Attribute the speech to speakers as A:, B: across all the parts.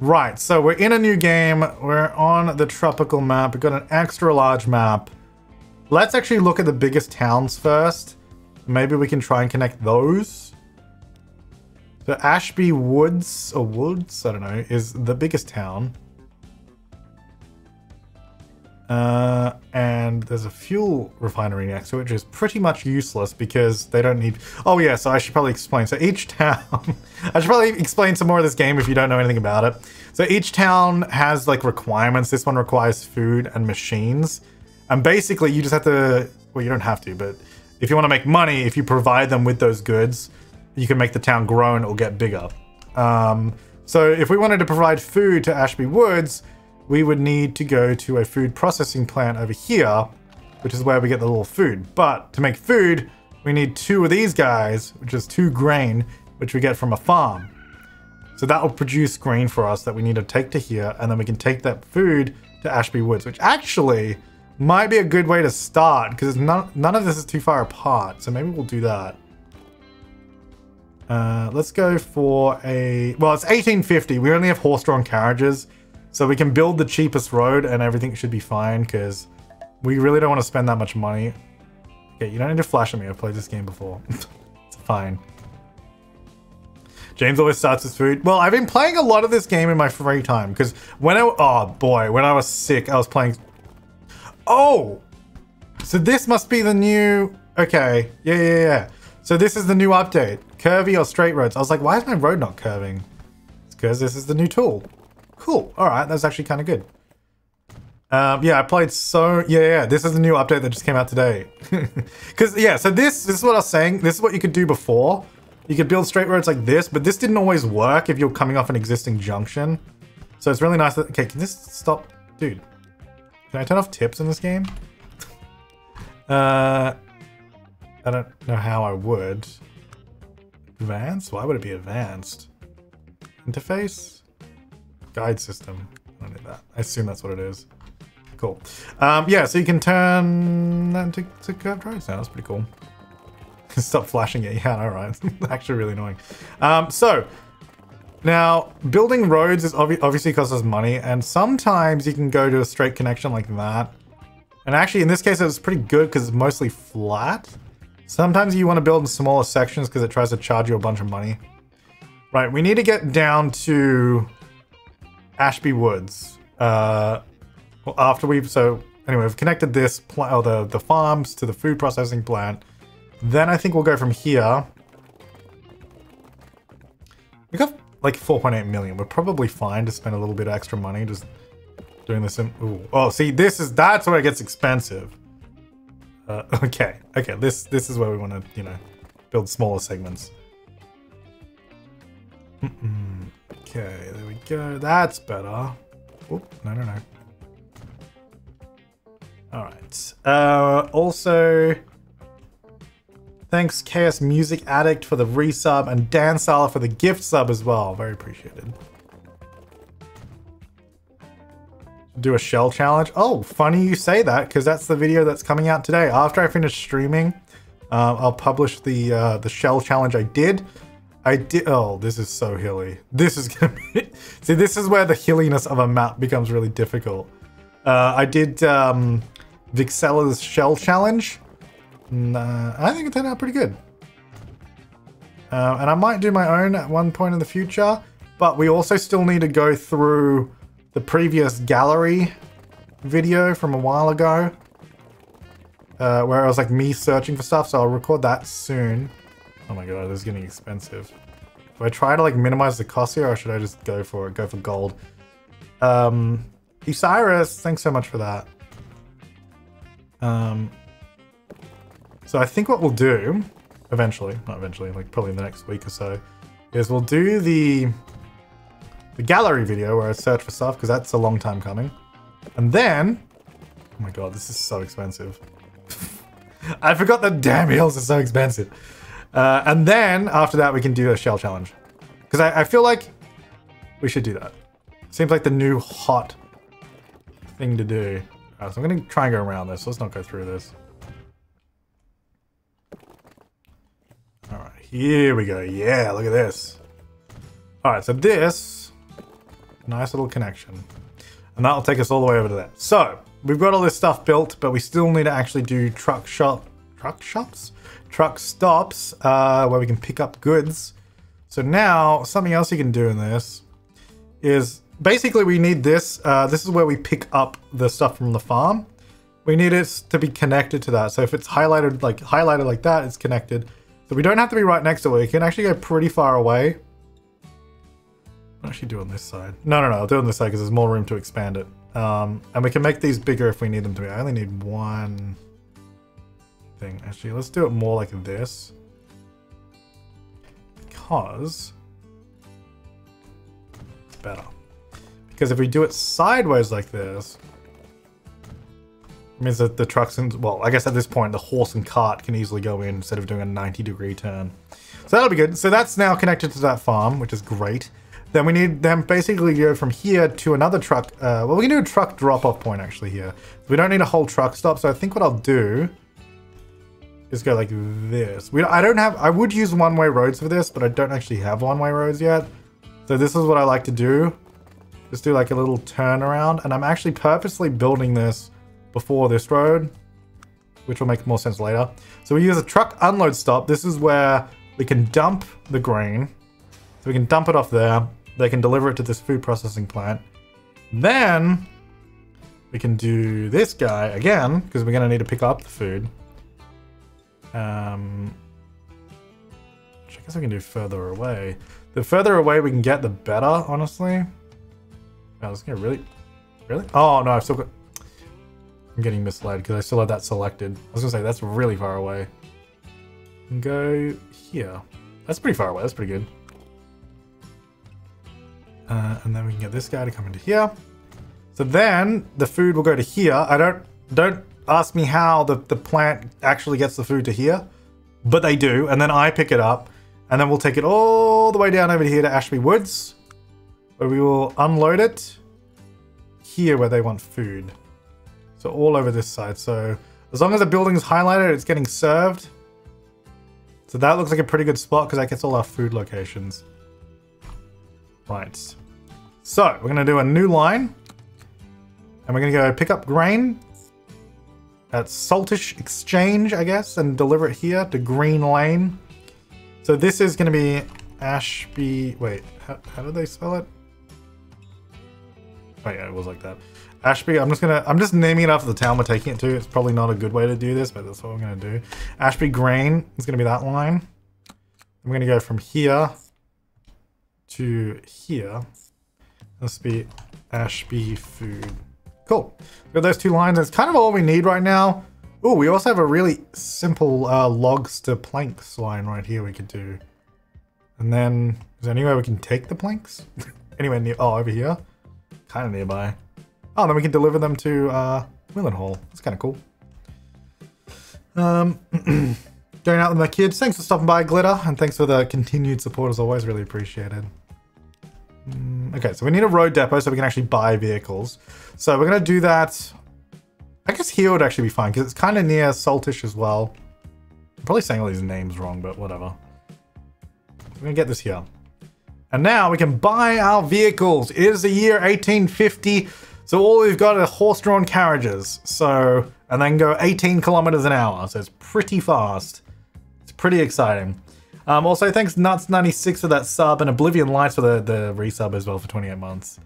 A: Right, so we're in a new game. We're on the tropical map. We've got an extra large map. Let's actually look at the biggest towns first. Maybe we can try and connect those. So Ashby Woods, or Woods, I don't know, is the biggest town. Uh, and there's a fuel refinery next to it, which is pretty much useless because they don't need... Oh yeah, so I should probably explain. So each town... I should probably explain some more of this game if you don't know anything about it. So each town has like requirements. This one requires food and machines. And basically you just have to... Well, you don't have to, but if you want to make money, if you provide them with those goods, you can make the town grow and get bigger. Um, so if we wanted to provide food to Ashby Woods, we would need to go to a food processing plant over here, which is where we get the little food. But to make food, we need two of these guys, which is two grain, which we get from a farm. So that will produce grain for us that we need to take to here, and then we can take that food to Ashby Woods, which actually might be a good way to start, because none, none of this is too far apart, so maybe we'll do that. Uh, let's go for a... Well, it's 1850. We only have horse-drawn carriages. So we can build the cheapest road and everything should be fine because we really don't want to spend that much money. Okay, you don't need to flash at me. I've played this game before. it's fine. James always starts his food. Well, I've been playing a lot of this game in my free time because when I... Oh, boy. When I was sick, I was playing... Oh! So this must be the new... Okay. Yeah, yeah, yeah. So this is the new update. Curvy or straight roads. I was like, why is my road not curving? It's because this is the new tool. Cool. All right, that's actually kind of good. Um, yeah, I played so... Yeah, yeah, this is the new update that just came out today. Because, yeah, so this, this is what I was saying. This is what you could do before. You could build straight roads like this, but this didn't always work if you're coming off an existing junction. So it's really nice that... Okay, can this stop? Dude, can I turn off tips in this game? uh, I don't know how I would. Advanced? Why would it be advanced? Interface? Guide system. I need that. I assume that's what it is. Cool. Um, yeah, so you can turn that into to curved roads now. That's pretty cool. Stop flashing it. Yeah, alright. Actually really annoying. Um, so, now, building roads is obvi obviously costs us money, and sometimes you can go to a straight connection like that. And actually, in this case, it was pretty good because it's mostly flat. Sometimes you want to build in smaller sections because it tries to charge you a bunch of money. Right, we need to get down to Ashby Woods. Uh, well, after we've so anyway, we've connected this or the the farms to the food processing plant. Then I think we'll go from here. We got like 4.8 million. We're probably fine to spend a little bit of extra money just doing this. In, ooh. Oh, see, this is that's where it gets expensive. Uh, okay, okay. This this is where we want to you know build smaller segments. Mm -mm. Okay, there we go. That's better. Oop, no, no, no. Alright. Uh, also, thanks Chaos Music Addict for the resub and Dan Sala for the gift sub as well. Very appreciated. Do a shell challenge. Oh, funny you say that because that's the video that's coming out today. After I finish streaming, uh, I'll publish the uh, the shell challenge I did. I did. Oh, this is so hilly. This is gonna be. See, this is where the hilliness of a map becomes really difficult. Uh, I did um, Vixella's shell challenge. Nah, I think it turned out pretty good. Uh, and I might do my own at one point in the future, but we also still need to go through the previous gallery video from a while ago, uh, where it was like me searching for stuff. So I'll record that soon. Oh my god, this is getting expensive. Do I try to like minimize the cost here or should I just go for it? Go for gold. Um, Osiris, thanks so much for that. Um, so I think what we'll do, eventually, not eventually, like probably in the next week or so, is we'll do the the gallery video where I search for stuff because that's a long time coming. And then, oh my god, this is so expensive. I forgot that damn hills are so expensive. Uh, and then after that, we can do a shell challenge. Because I, I, feel like we should do that. Seems like the new hot thing to do. So I'm going to try and go around this. Let's not go through this. All right, here we go. Yeah, look at this. All right, so this Nice little connection. And that'll take us all the way over to there. So, we've got all this stuff built, but we still need to actually do truck shop... Truck shops? Truck stops, uh, where we can pick up goods. So now, something else you can do in this is... Basically, we need this. Uh, this is where we pick up the stuff from the farm. We need it to be connected to that. So if it's highlighted like highlighted like that, it's connected. So we don't have to be right next to it. We can actually go pretty far away. What actually do on this side? No, no, no. I'll do it on this side because there's more room to expand it. Um, and we can make these bigger if we need them to be. I only need one thing. Actually, let's do it more like this. Because... It's better. Because if we do it sideways like this, it means that the trucks and, well, I guess at this point, the horse and cart can easily go in instead of doing a 90 degree turn. So that'll be good. So that's now connected to that farm, which is great. Then we need them basically go from here to another truck. Uh, well, we can do a truck drop-off point actually here. We don't need a whole truck stop. So I think what I'll do is go like this. We I don't have, I would use one-way roads for this, but I don't actually have one-way roads yet. So this is what I like to do. Just do like a little turnaround. And I'm actually purposely building this before this road, which will make more sense later. So we use a truck unload stop. This is where we can dump the grain. So we can dump it off there. They can deliver it to this food processing plant. Then we can do this guy again, because we're going to need to pick up the food. Um, I guess we can do further away. The further away we can get, the better, honestly. Oh, this gonna really, really? Oh no, I've still got. I'm getting misled because I still have that selected. I was gonna say that's really far away. Go here. That's pretty far away. That's pretty good. Uh, and then we can get this guy to come into here. So then the food will go to here. I don't don't ask me how the, the plant actually gets the food to here, but they do. And then I pick it up and then we'll take it all the way down over here to Ashby Woods where we will unload it here where they want food. So all over this side. So as long as the building is highlighted, it's getting served. So that looks like a pretty good spot because that gets all our food locations. Right. So we're going to do a new line. And we're going to go pick up grain at Saltish Exchange, I guess, and deliver it here to Green Lane. So this is going to be Ashby... Wait, how, how do they spell it? Oh yeah, it was like that. Ashby, I'm just gonna, I'm just naming it after the town we're taking it to. It's probably not a good way to do this, but that's what I'm gonna do. Ashby Grain is gonna be that line. I'm gonna go from here to here. Must be Ashby Food. Cool. Got those two lines. That's kind of all we need right now. Oh, we also have a really simple uh, logs to planks line right here we could do. And then, is there any way we can take the planks? Anywhere near, oh, over here? Kind of nearby. Oh, then we can deliver them to uh, Hall. That's kind of cool. Um, going out with my kids. Thanks for stopping by, Glitter, and thanks for the continued support as always. Really appreciated. Mm, okay, so we need a road depot so we can actually buy vehicles. So we're going to do that. I guess here would actually be fine because it's kind of near Saltish as well. I'm probably saying all these names wrong, but whatever. We're going to get this here. And now we can buy our vehicles. It is the year 1850. So all we've got are horse-drawn carriages. So, and then go 18 kilometers an hour. So it's pretty fast. It's pretty exciting. Um, also, thanks Nuts96 for that sub and Oblivion Lights for the, the resub as well for 28 months.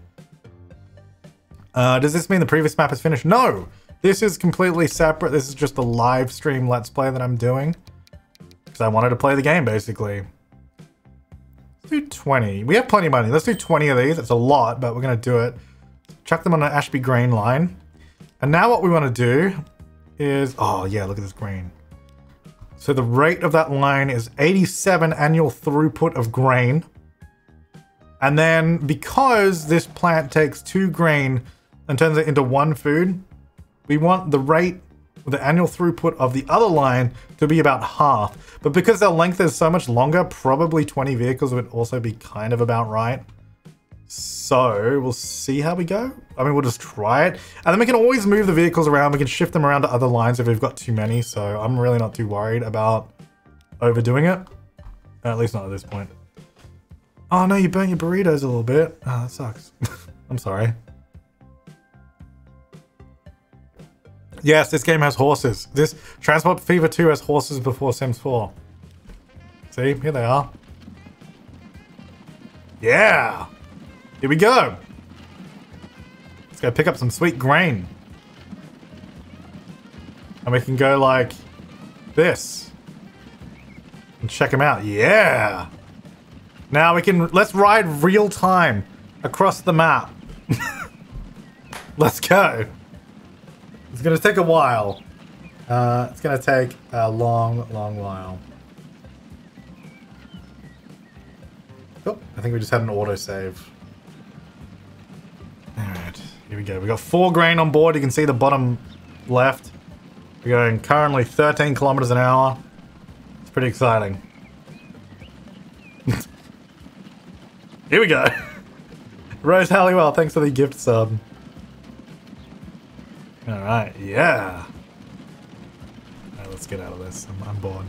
A: Uh, does this mean the previous map is finished? No! This is completely separate. This is just a live stream Let's Play that I'm doing. Because I wanted to play the game, basically. Let's do 20. We have plenty of money. Let's do 20 of these. It's a lot, but we're going to do it chuck them on an Ashby Green line. And now what we want to do is, oh yeah, look at this grain. So the rate of that line is 87 annual throughput of grain. And then because this plant takes two grain and turns it into one food, we want the rate, the annual throughput of the other line to be about half. But because their length is so much longer, probably 20 vehicles would also be kind of about right. So we'll see how we go. I mean, we'll just try it. And then we can always move the vehicles around. We can shift them around to other lines if we've got too many. So I'm really not too worried about overdoing it. At least not at this point. Oh no, you burnt your burritos a little bit. Oh, that sucks. I'm sorry. Yes, this game has horses. This Transport Fever 2 has horses before Sims 4. See, here they are. Yeah! Here we go! Let's go pick up some sweet grain. And we can go like this. And check them out. Yeah! Now we can, let's ride real time across the map. let's go. It's gonna take a while. Uh, it's gonna take a long, long while. Oh, I think we just had an autosave. Alright, here we go. We got four grain on board. You can see the bottom left. We're going currently 13 kilometers an hour. It's pretty exciting. here we go. Rose Halliwell, thanks for the gift sub. Alright, yeah. Alright, let's get out of this. I'm, I'm bored.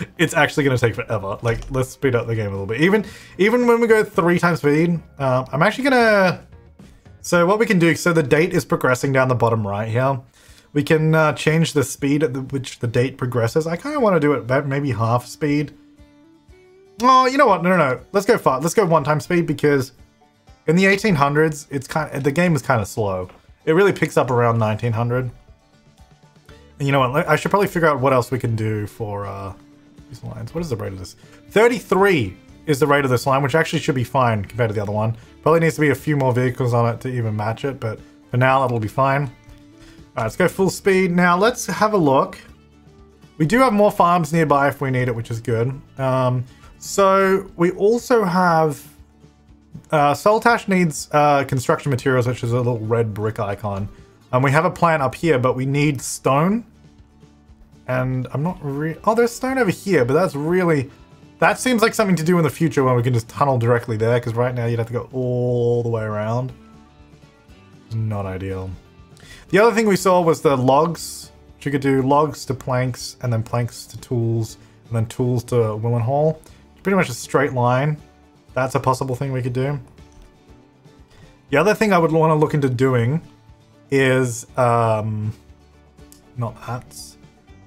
A: it's actually going to take forever. Like, let's speed up the game a little bit. Even even when we go three times speed, um, I'm actually going to... So what we can do, so the date is progressing down the bottom right here. We can uh, change the speed at the, which the date progresses. I kind of want to do it maybe half speed. Oh, you know what? No, no, no. Let's go far. Let's go one time speed because in the 1800s, it's kind of, the game is kind of slow. It really picks up around 1900. And you know what? I should probably figure out what else we can do for uh, these lines. What is the rate of this? 33 is the rate of this line, which actually should be fine compared to the other one. Probably needs to be a few more vehicles on it to even match it, but for now, that'll be fine. All right, let's go full speed. Now, let's have a look. We do have more farms nearby if we need it, which is good. Um, so we also have uh, Saltash needs uh, construction materials, which is a little red brick icon. And we have a plant up here, but we need stone. And I'm not really... Oh, there's stone over here, but that's really... That seems like something to do in the future when we can just tunnel directly there, because right now you'd have to go all the way around. Not ideal. The other thing we saw was the logs. Which you could do logs to planks, and then planks to tools, and then tools to Willenhall. Pretty much a straight line. That's a possible thing we could do. The other thing I would want to look into doing is, um, not that.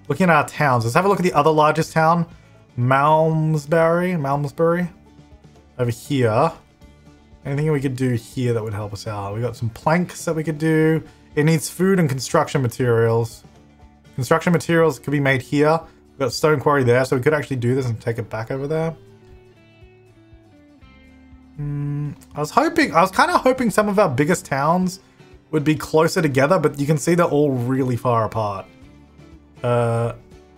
A: Looking at our towns. Let's have a look at the other largest town, Malmesbury. Malmesbury. Over here. Anything we could do here that would help us out? We got some planks that we could do. It needs food and construction materials. Construction materials could be made here. We've got stone quarry there, so we could actually do this and take it back over there. Mm, I was hoping, I was kind of hoping some of our biggest towns would be closer together, but you can see they're all really far apart. Uh,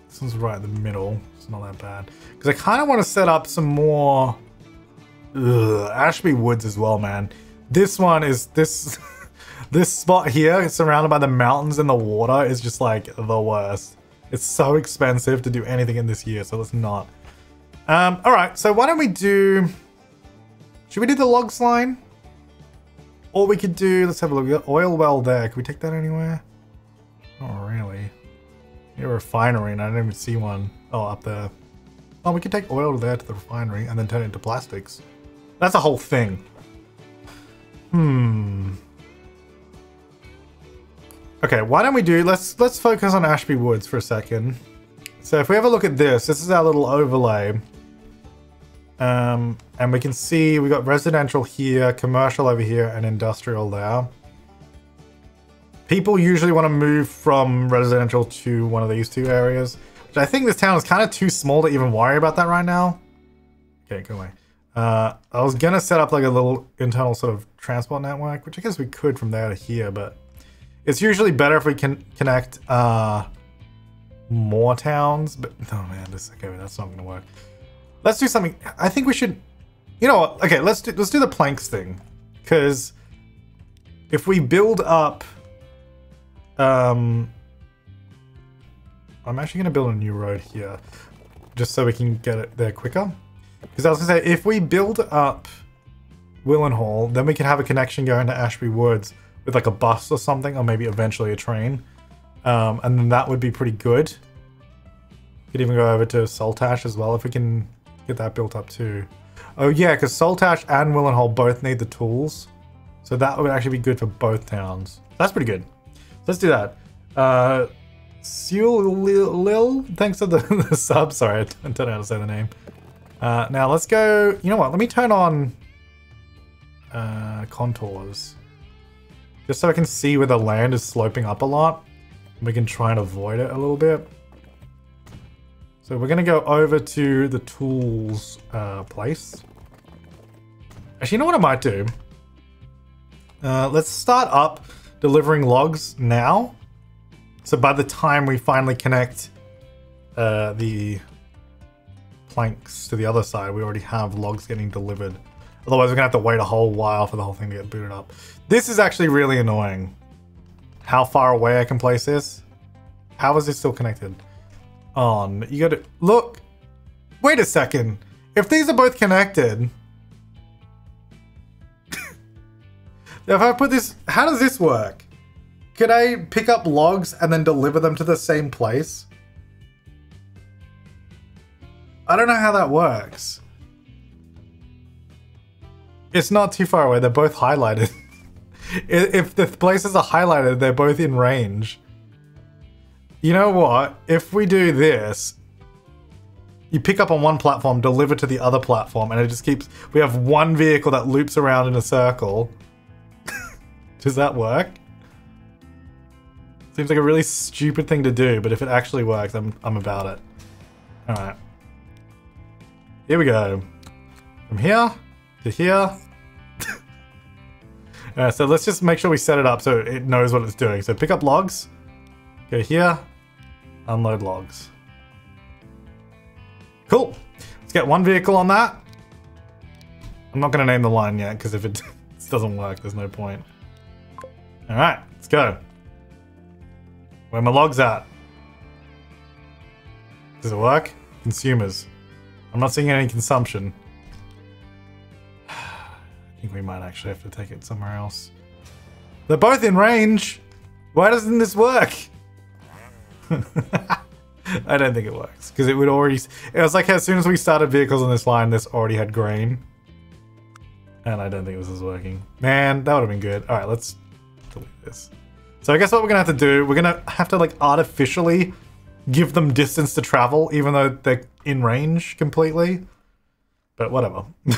A: this one's right in the middle. It's not that bad. Because I kind of want to set up some more ugh, Ashby Woods as well, man. This one is, this, this spot here, surrounded by the mountains and the water, is just like the worst. It's so expensive to do anything in this year, so let's not. Um, alright, so why don't we do... Should we do the logs line? Or we could do, let's have a look, oil well there. Can we take that anywhere? Not really. A refinery, and I didn't even see one. Oh, up there. Oh, we could take oil there to the refinery and then turn it into plastics. That's a whole thing. Hmm. Okay, why don't we do, let's let's focus on Ashby Woods for a second. So if we have a look at this, this is our little overlay. Um, and we can see we've got residential here, commercial over here, and industrial there. People usually want to move from residential to one of these two areas. Which I think this town is kind of too small to even worry about that right now. Okay, go away. Uh, I was gonna set up like a little internal sort of transport network, which I guess we could from there to here, but it's usually better if we can connect uh, more towns. But oh man, this okay, that's not gonna work. Let's do something. I think we should. You know what? Okay, let's do let's do the planks thing, because if we build up, um, I'm actually gonna build a new road here, just so we can get it there quicker. Because I was gonna say, if we build up Willenhall, then we can have a connection going to Ashby Woods with like a bus or something, or maybe eventually a train. Um, and then that would be pretty good. Could even go over to Saltash as well if we can Get that built up too. Oh yeah, because Saltash and Willenhall both need the tools. So that would actually be good for both towns. That's pretty good. Let's do that. Uh, Seul Lil, thanks for the, the sub. Sorry, I don't know how to say the name. Uh, now let's go. You know what? Let me turn on uh, contours. Just so I can see where the land is sloping up a lot. We can try and avoid it a little bit. So we're going to go over to the tools uh, place. Actually, you know what I might do? Uh, let's start up delivering logs now. So by the time we finally connect uh, the planks to the other side, we already have logs getting delivered. Otherwise, we're to have to wait a whole while for the whole thing to get booted up. This is actually really annoying. How far away I can place this? How is this still connected? On. Oh, you gotta... Look! Wait a second. If these are both connected... if I put this... How does this work? Could I pick up logs and then deliver them to the same place? I don't know how that works. It's not too far away. They're both highlighted. if the places are highlighted, they're both in range. You know what? If we do this, you pick up on one platform, deliver to the other platform, and it just keeps... We have one vehicle that loops around in a circle. Does that work? Seems like a really stupid thing to do, but if it actually works, I'm, I'm about it. Alright. Here we go. From here to here uh, so let's just make sure we set it up so it knows what it's doing. So pick up logs, go here, unload logs. Cool. Let's get one vehicle on that. I'm not going to name the line yet because if it doesn't work, there's no point. All right, let's go. Where my logs at? Does it work? Consumers. I'm not seeing any consumption I think we might actually have to take it somewhere else. They're both in range! Why doesn't this work? I don't think it works, because it would already... It was like as soon as we started vehicles on this line, this already had grain. And I don't think this is working. Man, that would have been good. Alright, let's delete this. So I guess what we're to have to do, we're to have to like artificially give them distance to travel, even though they're in range completely. But whatever.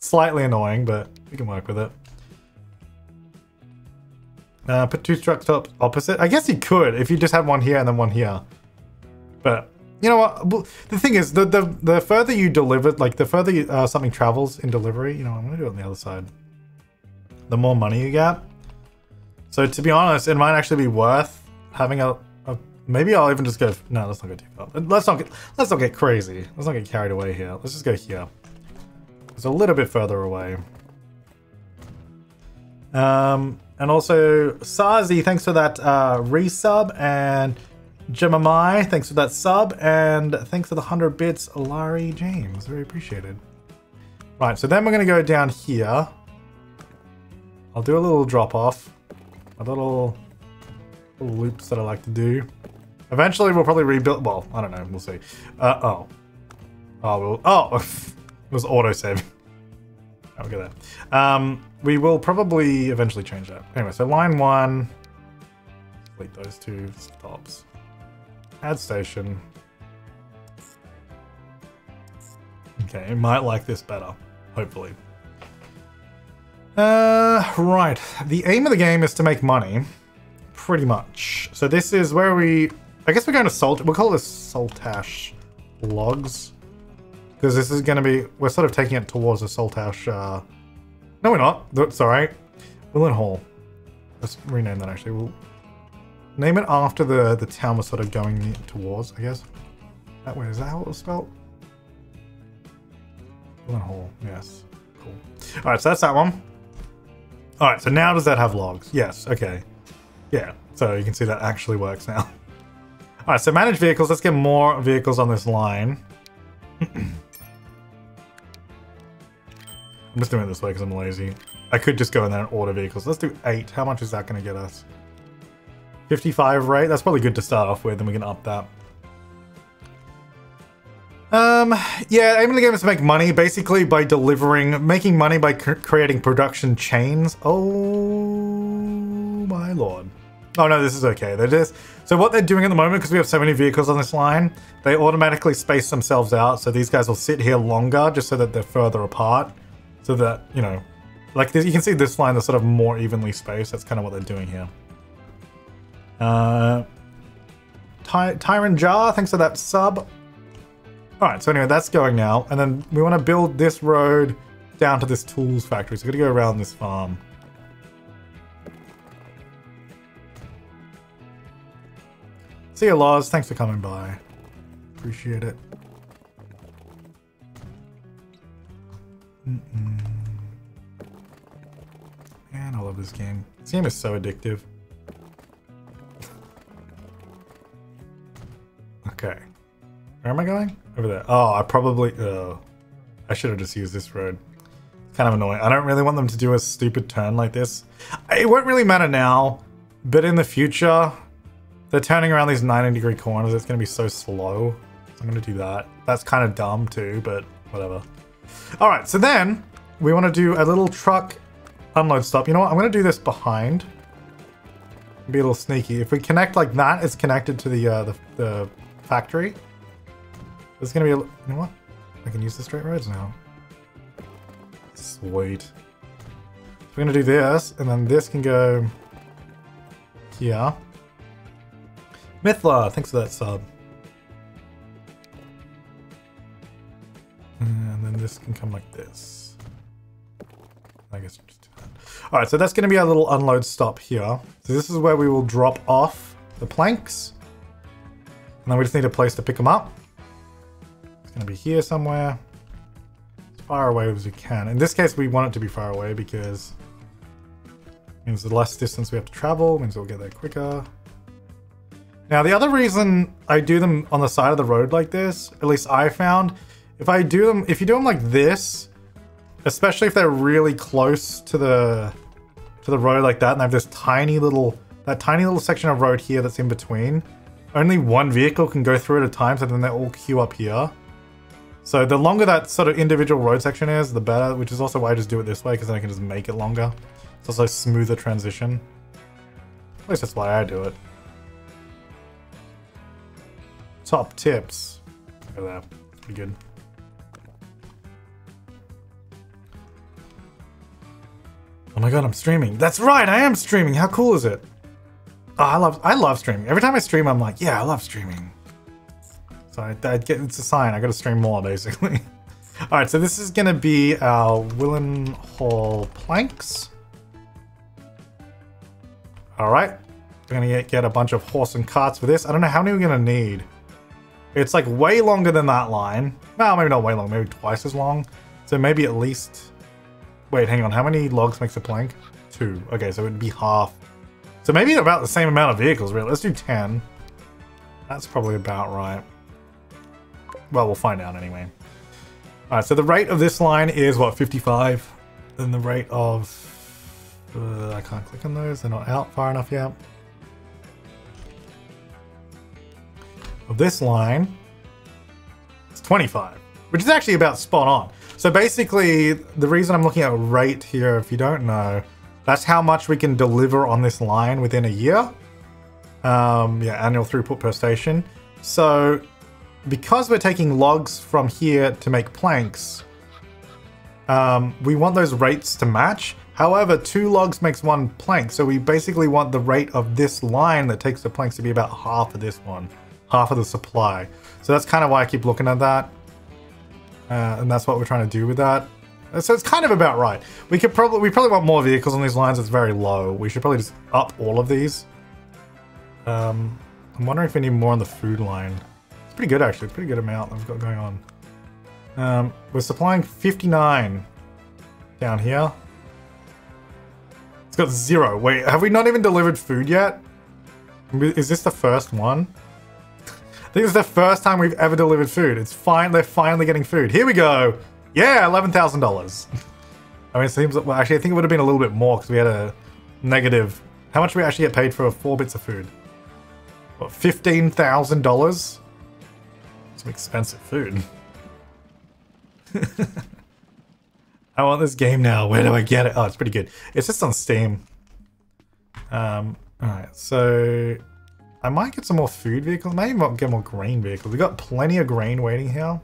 A: Slightly annoying, but we can work with it. Uh, put two trucks up opposite. I guess you could if you just had one here and then one here. But you know what? The thing is, the the, the further you deliver, like the further you, uh, something travels in delivery, you know, I'm gonna do it on the other side. The more money you get. So to be honest, it might actually be worth having a, a maybe I'll even just go. No, let's not go too far. Let's not get let's not get crazy. Let's not get carried away here. Let's just go here. It's a little bit further away. Um, and also, Sazi, thanks for that uh, resub, and Jemamai, thanks for that sub, and thanks for the 100 bits, Larry James. Very appreciated. Right, so then we're going to go down here. I'll do a little drop off. A little, little loops that I like to do. Eventually, we'll probably rebuild. Well, I don't know. We'll see. Uh, oh. Oh, we'll. Oh! It was autosave. Oh, look at that. Um, we will probably eventually change that. Anyway, so line one, delete those two stops. Add station. Okay, it might like this better, hopefully. Uh, right. The aim of the game is to make money, pretty much. So this is where we, I guess we're going to salt, we'll call this saltash logs. Because this is going to be, we're sort of taking it towards the Saltash, uh, no we're not, that's alright. Willenhall. Let's rename that actually. We'll name it after the, the town we're sort of going towards, I guess. That way, is that how it was spelled? Willenhall, yes. Cool. Alright, so that's that one. Alright, so now does that have logs? Yes, okay. Yeah, so you can see that actually works now. Alright, so manage vehicles. Let's get more vehicles on this line. I'm just doing it this way because I'm lazy. I could just go in there and order vehicles. Let's do eight. How much is that going to get us? 55 rate? That's probably good to start off with, and we can up that. Um, yeah, aim of the game is to make money, basically by delivering, making money by cr creating production chains. Oh my lord. Oh no, this is okay. They're so what they're doing at the moment, because we have so many vehicles on this line, they automatically space themselves out. So these guys will sit here longer just so that they're further apart. So that, you know, like this, you can see this line is sort of more evenly spaced. That's kind of what they're doing here. Uh, Ty Tyron Jar, thanks for that sub. Alright, so anyway, that's going now. And then we want to build this road down to this tools factory. So we're going to go around this farm. See you, Laws. Thanks for coming by. Appreciate it. Mm -mm. Man, I love this game. This game is so addictive. okay. Where am I going? Over there. Oh, I probably... Oh. I should have just used this road. kind of annoying. I don't really want them to do a stupid turn like this. It won't really matter now, but in the future, they're turning around these 90 degree corners. It's going to be so slow. So I'm going to do that. That's kind of dumb too, but whatever. All right, so then we want to do a little truck unload stop. You know what? I'm going to do this behind. Be a little sneaky. If we connect like that, it's connected to the, uh, the, the factory. There's gonna be a... You know what? I can use the straight roads now. Sweet. we're gonna do this, and then this can go... Here. Mythla, thanks for that sub. And then this can come like this. I guess just do that. Alright, so that's going to be our little unload stop here. So this is where we will drop off the planks. And then we just need a place to pick them up to be here somewhere. As far away as we can. In this case, we want it to be far away because it means the less distance we have to travel, means we'll get there quicker. Now, the other reason I do them on the side of the road like this, at least I found, if I do them, if you do them like this, especially if they're really close to the to the road like that, and I have this tiny little, that tiny little section of road here that's in between, only one vehicle can go through at a time, so then they all queue up here. So the longer that sort of individual road section is, the better, which is also why I just do it this way, because then I can just make it longer. It's also a smoother transition. At least that's why I do it. Top tips. Look at that. Pretty good. Oh my god, I'm streaming. That's right, I am streaming. How cool is it? Oh, I love I love streaming. Every time I stream, I'm like, yeah, I love streaming. So I, I get it's a sign. I got to stream more basically. All right, so this is gonna be our Willenhall planks. All right, we're gonna get, get a bunch of horse and carts for this. I don't know how many we're gonna need. It's like way longer than that line. Well, maybe not way long, maybe twice as long. So maybe at least. Wait, hang on. How many logs makes a plank? Two. Okay, so it'd be half. So maybe about the same amount of vehicles, really. Let's do 10. That's probably about right. Well, we'll find out anyway. Alright, so the rate of this line is, what, 55? Then the rate of... Uh, I can't click on those, they're not out far enough yet. Of this line, it's 25, which is actually about spot on. So basically, the reason I'm looking at rate here, if you don't know, that's how much we can deliver on this line within a year. Um, yeah, annual throughput per station. So because we're taking logs from here to make planks, um, we want those rates to match. However, two logs makes one plank, so we basically want the rate of this line that takes the planks to be about half of this one, half of the supply. So that's kind of why I keep looking at that. Uh, and that's what we're trying to do with that. So it's kind of about right. We could probably we probably want more vehicles on these lines. It's very low. We should probably just up all of these. Um, I'm wondering if we need more on the food line. Pretty good, actually. Pretty good amount that we've got going on. Um, we're supplying 59 down here. It's got zero. Wait, have we not even delivered food yet? Is this the first one? I think the first time we've ever delivered food. It's fine. They're finally getting food. Here we go. Yeah, $11,000. I mean, it seems well, actually, I think it would have been a little bit more because we had a negative. How much do we actually get paid for four bits of food? What, $15,000? Some expensive food. I want this game now. Where do I get it? Oh, it's pretty good. It's just on Steam. Um, alright, so I might get some more food vehicles. Maybe get more grain vehicles. We've got plenty of grain waiting here.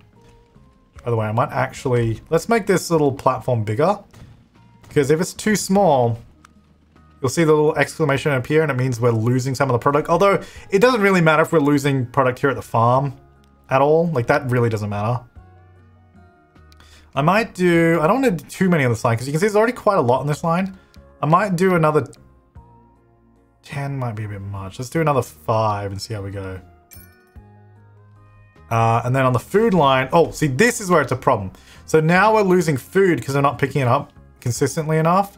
A: By the way, I might actually... Let's make this little platform bigger. Because if it's too small, you'll see the little exclamation appear and it means we're losing some of the product. Although, it doesn't really matter if we're losing product here at the farm at all. Like, that really doesn't matter. I might do... I don't want to do too many on this line, because you can see there's already quite a lot on this line. I might do another... 10 might be a bit much. Let's do another 5 and see how we go. Uh, and then on the food line... Oh, see, this is where it's a problem. So now we're losing food because we're not picking it up consistently enough.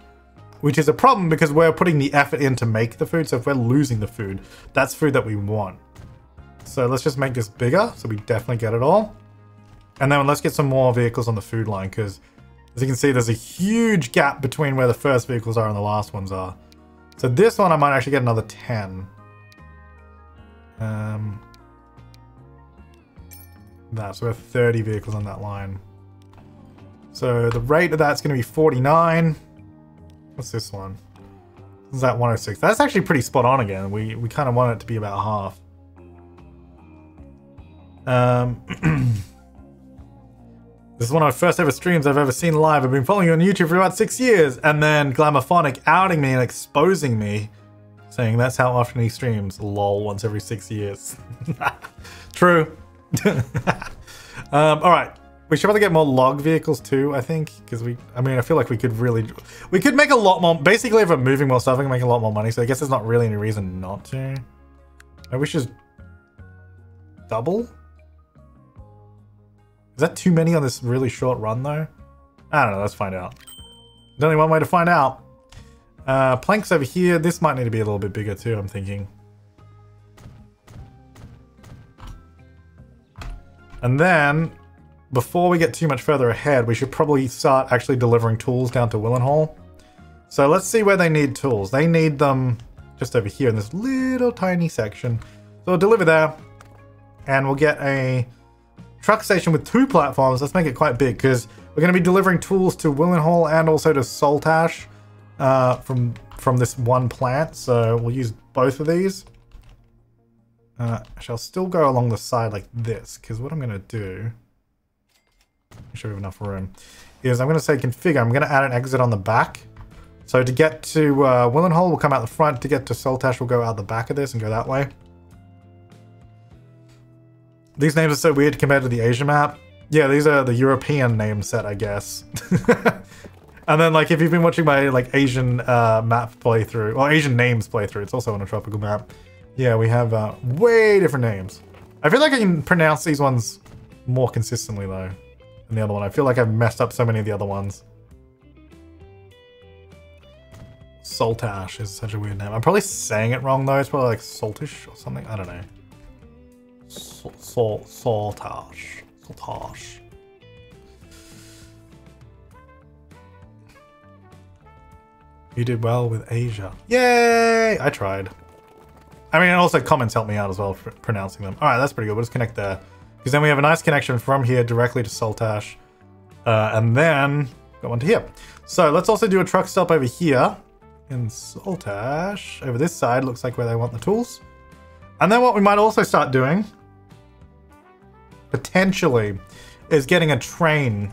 A: Which is a problem because we're putting the effort in to make the food. So if we're losing the food, that's food that we want. So let's just make this bigger so we definitely get it all. And then let's get some more vehicles on the food line because as you can see, there's a huge gap between where the first vehicles are and the last ones are. So this one I might actually get another 10. Um, that, so we have 30 vehicles on that line. So the rate of that's going to be 49. What's this one? Is that 106? That's actually pretty spot on again. We we kind of want it to be about half. Um, this is one of my first ever streams I've ever seen live. I've been following you on YouTube for about six years, and then Glamophonic outing me and exposing me, saying that's how often he streams. Lol, once every six years. True. um, all right. We should probably get more log vehicles too, I think, because we, I mean, I feel like we could really, we could make a lot more, basically if we're moving more stuff, we can make a lot more money, so I guess there's not really any reason not to. I wish just double? Is that too many on this really short run though? I don't know, let's find out. There's only one way to find out. Uh, planks over here, this might need to be a little bit bigger too, I'm thinking. And then before we get too much further ahead, we should probably start actually delivering tools down to Willenhall. So let's see where they need tools. They need them just over here in this little tiny section. So we'll deliver there, and we'll get a truck station with two platforms. Let's make it quite big, because we're going to be delivering tools to Willenhall and also to Saltash uh, from, from this one plant. So we'll use both of these. Uh, I shall still go along the side like this, because what I'm going to do Make sure we have enough room. Is I'm going to say configure. I'm going to add an exit on the back. So to get to uh, Willenhall, we'll come out the front. To get to Saltash, we'll go out the back of this and go that way. These names are so weird compared to the Asia map. Yeah, these are the European name set, I guess. and then, like, if you've been watching my, like, Asian uh, map playthrough, or Asian names playthrough, it's also on a tropical map. Yeah, we have uh, way different names. I feel like I can pronounce these ones more consistently, though than the other one. I feel like I've messed up so many of the other ones. Saltash is such a weird name. I'm probably saying it wrong though. It's probably like Saltish or something. I don't know. Salt, salt, saltash. Saltash. You did well with Asia. Yay! I tried. I mean, also comments help me out as well for pronouncing them. All right, that's pretty good. We'll just connect there. Because then we have a nice connection from here directly to Saltash. Uh, and then got one to here. So let's also do a truck stop over here in Saltash. Over this side looks like where they want the tools. And then what we might also start doing, potentially, is getting a train.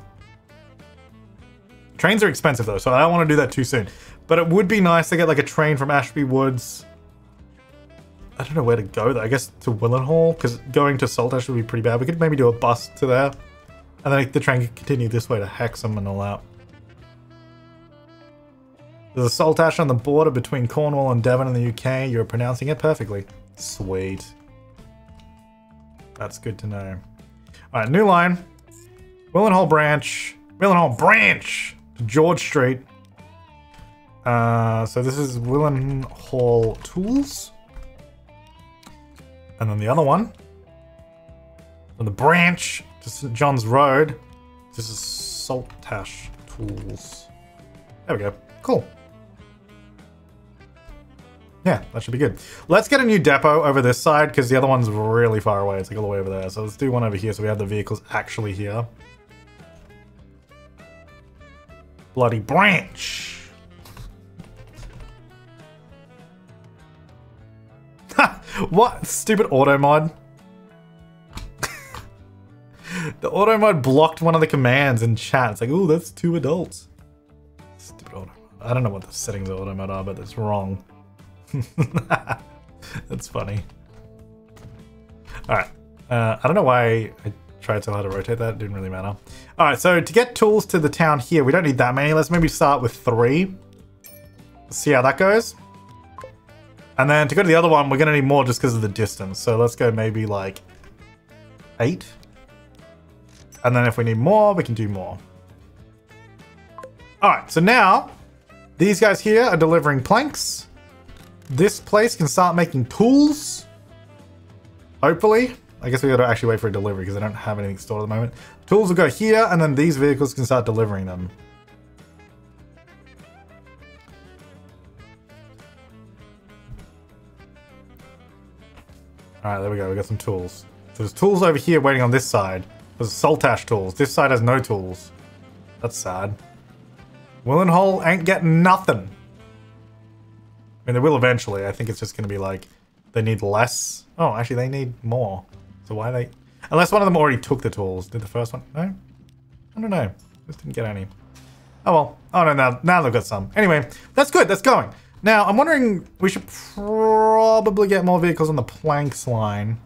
A: Trains are expensive though, so I don't want to do that too soon. But it would be nice to get like a train from Ashby Woods I don't know where to go though. I guess to Willenhall, because going to Saltash would be pretty bad. We could maybe do a bus to there. And then the train could continue this way to Hexham and all that. There's a Saltash on the border between Cornwall and Devon in the UK. You're pronouncing it perfectly. Sweet. That's good to know. Alright, new line. Willenhall branch. Willenhall branch to George Street. Uh, so this is Willenhall Tools. And then the other one, from the branch to St. John's Road, this is Saltash Tools. There we go. Cool. Yeah, that should be good. Let's get a new depot over this side because the other one's really far away. It's like all the way over there. So let's do one over here so we have the vehicles actually here. bloody branch. what stupid auto mod? the auto mod blocked one of the commands in chat. It's like, oh, that's two adults. Stupid auto. I don't know what the settings of auto mod are, but it's wrong. that's funny. All right. Uh, I don't know why I tried so hard to rotate that. It didn't really matter. All right. So to get tools to the town here, we don't need that many. Let's maybe start with three. see how that goes. And then to go to the other one, we're going to need more just because of the distance. So let's go maybe like eight. And then if we need more, we can do more. All right, so now these guys here are delivering planks. This place can start making tools. Hopefully. I guess we gotta actually wait for a delivery because I don't have anything stored at the moment. Tools will go here and then these vehicles can start delivering them. Alright, there we go. We got some tools. So there's tools over here waiting on this side. There's Saltash tools. This side has no tools. That's sad. Willenhall ain't getting nothing. Mean, they will eventually. I think it's just going to be like, they need less. Oh, actually, they need more. So why they... Unless one of them already took the tools. Did the first one? No? I don't know. Just didn't get any. Oh, well. Oh, no, now, now they've got some. Anyway, that's good. That's going. Now, I'm wondering, we should probably get more vehicles on the planks line.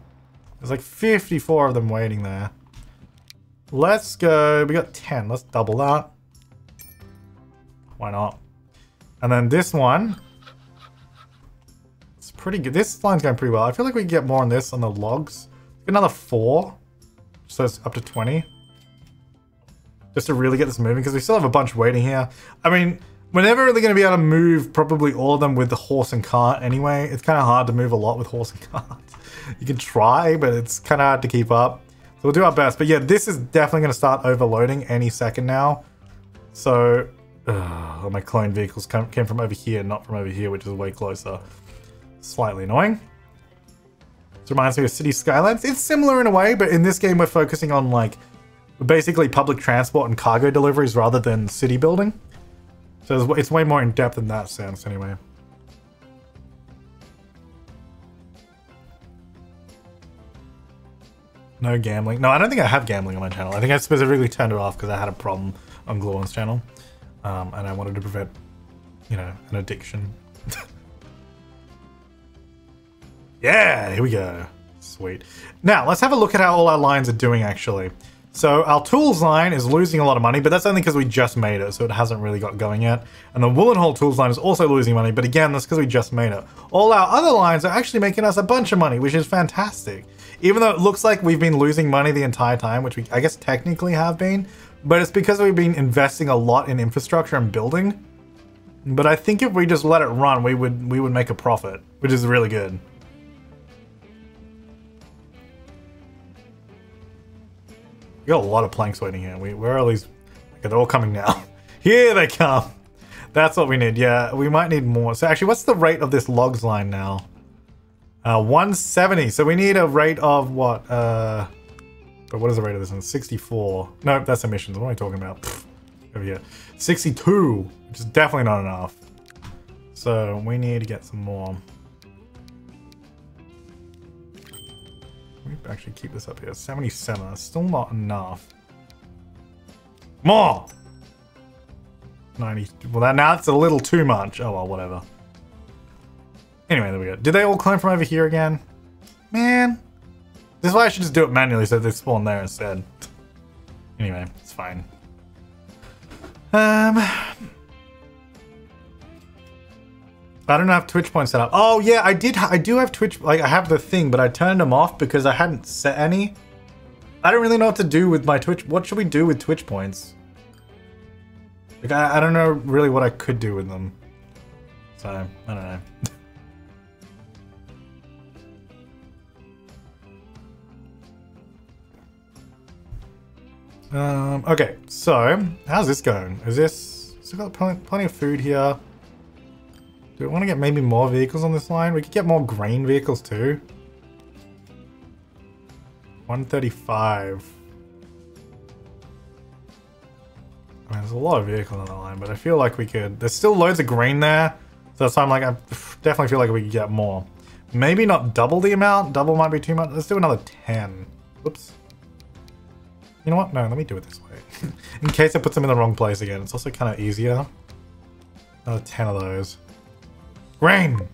A: There's like 54 of them waiting there. Let's go, we got 10, let's double that. Why not? And then this one, pretty good. This line's going pretty well. I feel like we can get more on this on the logs. Another four, so it's up to 20. Just to really get this moving, because we still have a bunch waiting here. I mean, we're never really going to be able to move probably all of them with the horse and cart anyway. It's kind of hard to move a lot with horse and cart. You can try, but it's kind of hard to keep up. So we'll do our best. But yeah, this is definitely going to start overloading any second now. So, uh, my clone vehicles come, came from over here, not from over here, which is way closer. Slightly annoying. This reminds me of City Skylines. It's similar in a way, but in this game we're focusing on like basically public transport and cargo deliveries rather than city building. So it's way more in depth in that sense, anyway. No gambling. No, I don't think I have gambling on my channel. I think I specifically turned it off because I had a problem on Glorion's channel. Um, and I wanted to prevent, you know, an addiction. yeah, here we go. Sweet. Now, let's have a look at how all our lines are doing, actually. So our tools line is losing a lot of money, but that's only because we just made it, so it hasn't really got going yet. And the Willenhall tools line is also losing money, but again, that's because we just made it. All our other lines are actually making us a bunch of money, which is fantastic. Even though it looks like we've been losing money the entire time, which we I guess technically have been, but it's because we've been investing a lot in infrastructure and building. But I think if we just let it run, we would we would make a profit, which is really good. We got a lot of planks waiting here. We, where are these? Okay, they're all coming now. here they come. That's what we need. Yeah, we might need more. So actually, what's the rate of this logs line now? Uh, 170. So we need a rate of what? Uh, but what is the rate of this one? 64. No, that's emissions. What am I talking about? Pfft, over here. 62, which is definitely not enough. So we need to get some more. Me actually keep this up here. 77. That's still not enough. More! 90. Well, that now it's a little too much. Oh, well, whatever. Anyway, there we go. Did they all climb from over here again? Man. This is why I should just do it manually so they spawn there instead. Anyway, it's fine. Um, I don't have Twitch points set up. Oh yeah, I did. I do have Twitch. Like I have the thing, but I turned them off because I hadn't set any. I don't really know what to do with my Twitch. What should we do with Twitch points? Like I, I don't know really what I could do with them. So I don't know. um. Okay. So how's this going? Is this? Still got plenty of food here. Do we want to get maybe more vehicles on this line? We could get more grain vehicles too. 135. I mean, There's a lot of vehicles on the line, but I feel like we could... There's still loads of green there. So that's why I'm like, I definitely feel like we could get more. Maybe not double the amount. Double might be too much. Let's do another 10. Whoops. You know what? No, let me do it this way. in case I put them in the wrong place again. It's also kind of easier. Another 10 of those. Rain!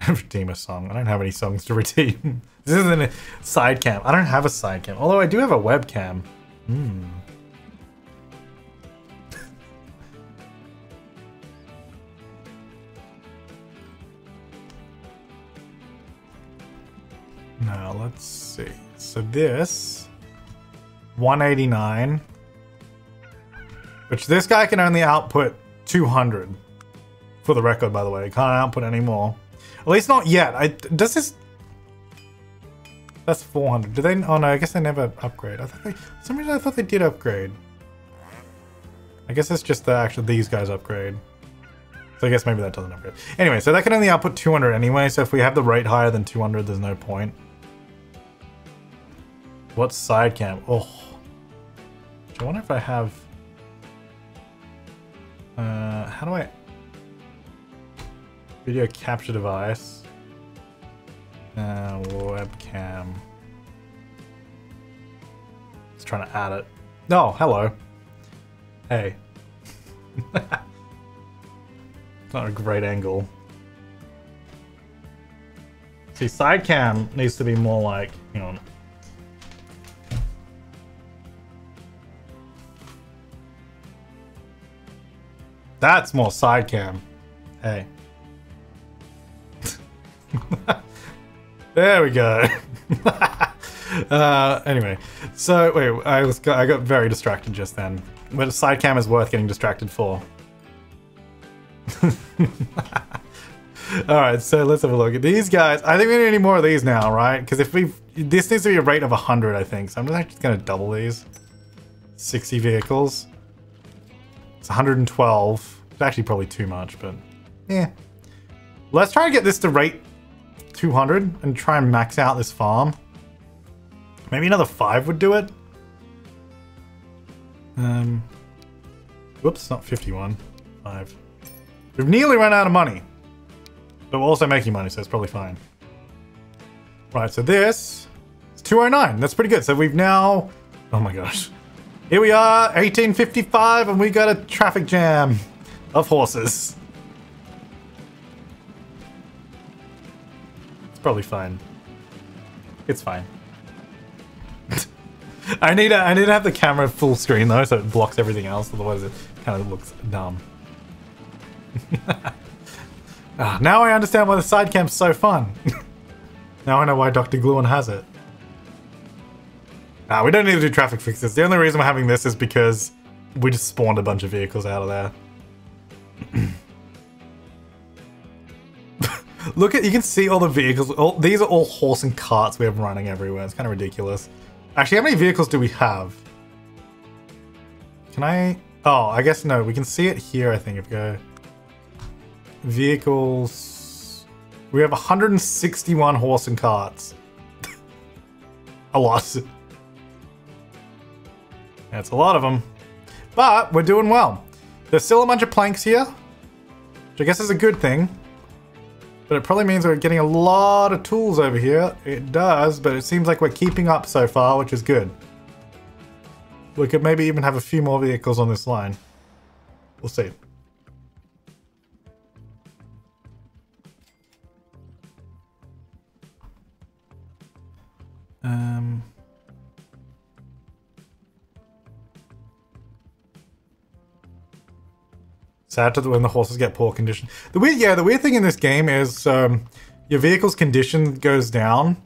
A: redeem a song. I don't have any songs to redeem. this isn't a side cam. I don't have a side cam. Although I do have a webcam. Hmm. now let's see. So this 189 which this guy can only output 200 for the record by the way. Can't output any more. At least not yet. I does this. That's 400. Do they? Oh no, I guess they never upgrade. I thought they. For some reason, I thought they did upgrade. I guess it's just the actual these guys upgrade. So I guess maybe that doesn't upgrade. Anyway, so that can only output 200 anyway. So if we have the rate higher than 200, there's no point. What side cam? Oh, I wonder if I have. Uh, how do I? Video capture device. Uh, webcam. Just trying to add it. Oh, hello. Hey. Not a great angle. See, side cam needs to be more like, hang on. That's more side cam. Hey. there we go. uh, anyway, so wait, I was I got very distracted just then. But a side cam is worth getting distracted for. All right, so let's have a look at these guys. I think we need any more of these now, right? Because if we, this needs to be a rate of 100, I think. So I'm just going to double these. 60 vehicles. It's 112. It's actually probably too much, but yeah. Let's try and get this to rate 200 and try and max out this farm. Maybe another five would do it. Um, whoops, not 51. Five. We've nearly run out of money. But we're also making money, so it's probably fine. Right, so this is 209. That's pretty good. So we've now... Oh my gosh. Here we are, 1855, and we got a traffic jam of horses. It's probably fine. It's fine. I need to, I need to have the camera full screen though, so it blocks everything else. Otherwise, it kind of looks dumb. ah, now I understand why the side cam's so fun. now I know why Dr. Gluon has it. Ah, we don't need to do traffic fixes. The only reason we're having this is because we just spawned a bunch of vehicles out of there. Look at, you can see all the vehicles. All, these are all horse and carts we have running everywhere. It's kind of ridiculous. Actually, how many vehicles do we have? Can I? Oh, I guess no. We can see it here, I think, if we go... Vehicles... We have 161 horse and carts. a lot. That's a lot of them. But we're doing well. There's still a bunch of planks here, which I guess is a good thing. But it probably means we're getting a lot of tools over here. It does, but it seems like we're keeping up so far, which is good. We could maybe even have a few more vehicles on this line. We'll see. Um... Sad to when the horses get poor condition. The weird, yeah, the weird thing in this game is um, your vehicle's condition goes down,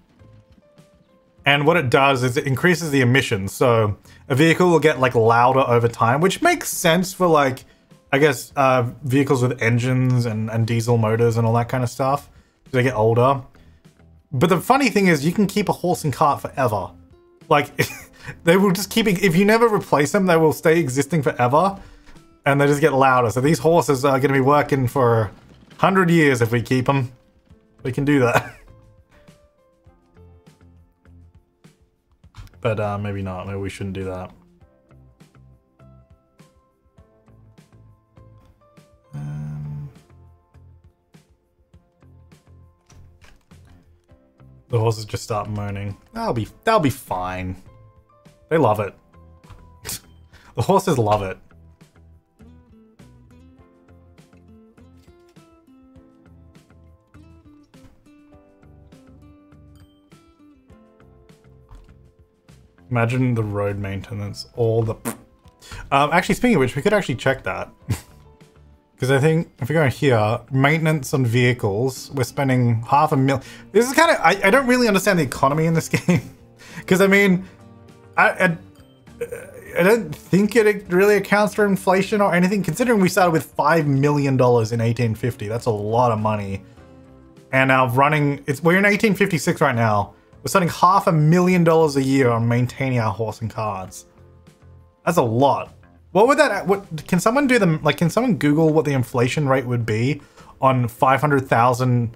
A: and what it does is it increases the emissions. So a vehicle will get like louder over time, which makes sense for like, I guess, uh, vehicles with engines and, and diesel motors and all that kind of stuff. They get older. But the funny thing is, you can keep a horse and cart forever. Like, they will just keep. If you never replace them, they will stay existing forever and they just get louder. So these horses are going to be working for 100 years if we keep them. We can do that. but uh, maybe not. Maybe we shouldn't do that. Um, the horses just start moaning. That'll be that'll be fine. They love it. the horses love it. Imagine the road maintenance, all the... Um, actually, speaking of which, we could actually check that. Because I think if we go here, maintenance on vehicles, we're spending half a mil. This is kind of, I, I don't really understand the economy in this game. Because I mean, I, I, I, don't think it really accounts for inflation or anything, considering we started with $5 million in 1850. That's a lot of money. And now running, it's we're in 1856 right now. We're spending half a million dollars a year on maintaining our horse and carts. That's a lot. What would that, what, can someone do them, like, can someone Google what the inflation rate would be on 500,000,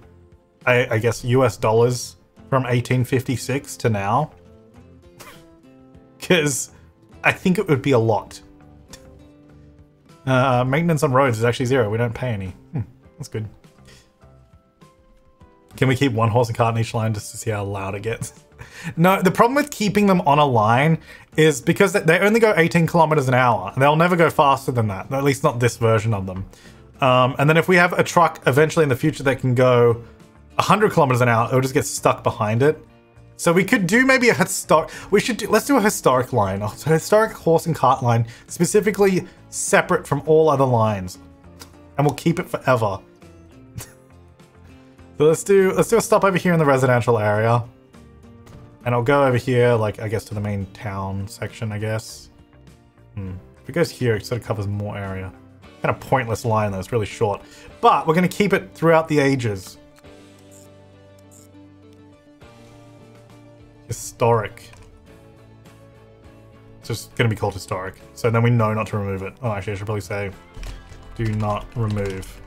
A: I, I guess, US dollars from 1856 to now? Because I think it would be a lot. Uh, maintenance on roads is actually zero. We don't pay any. Hmm, that's good. Can we keep one horse and cart in each line just to see how loud it gets? no, the problem with keeping them on a line is because they only go 18 kilometers an hour. They'll never go faster than that, at least not this version of them. Um, and then if we have a truck eventually in the future that can go 100 kilometers an hour, it'll just get stuck behind it. So we could do maybe a historic, we should do, let's do a historic line, a historic horse and cart line, specifically separate from all other lines. And we'll keep it forever. So let's do let's do a stop over here in the residential area. And I'll go over here, like, I guess to the main town section, I guess. Hmm. If it goes here, it sort of covers more area. Kind of pointless line, though. It's really short. But we're going to keep it throughout the ages. Historic. It's just going to be called historic. So then we know not to remove it. Oh, actually, I should probably say, do not remove.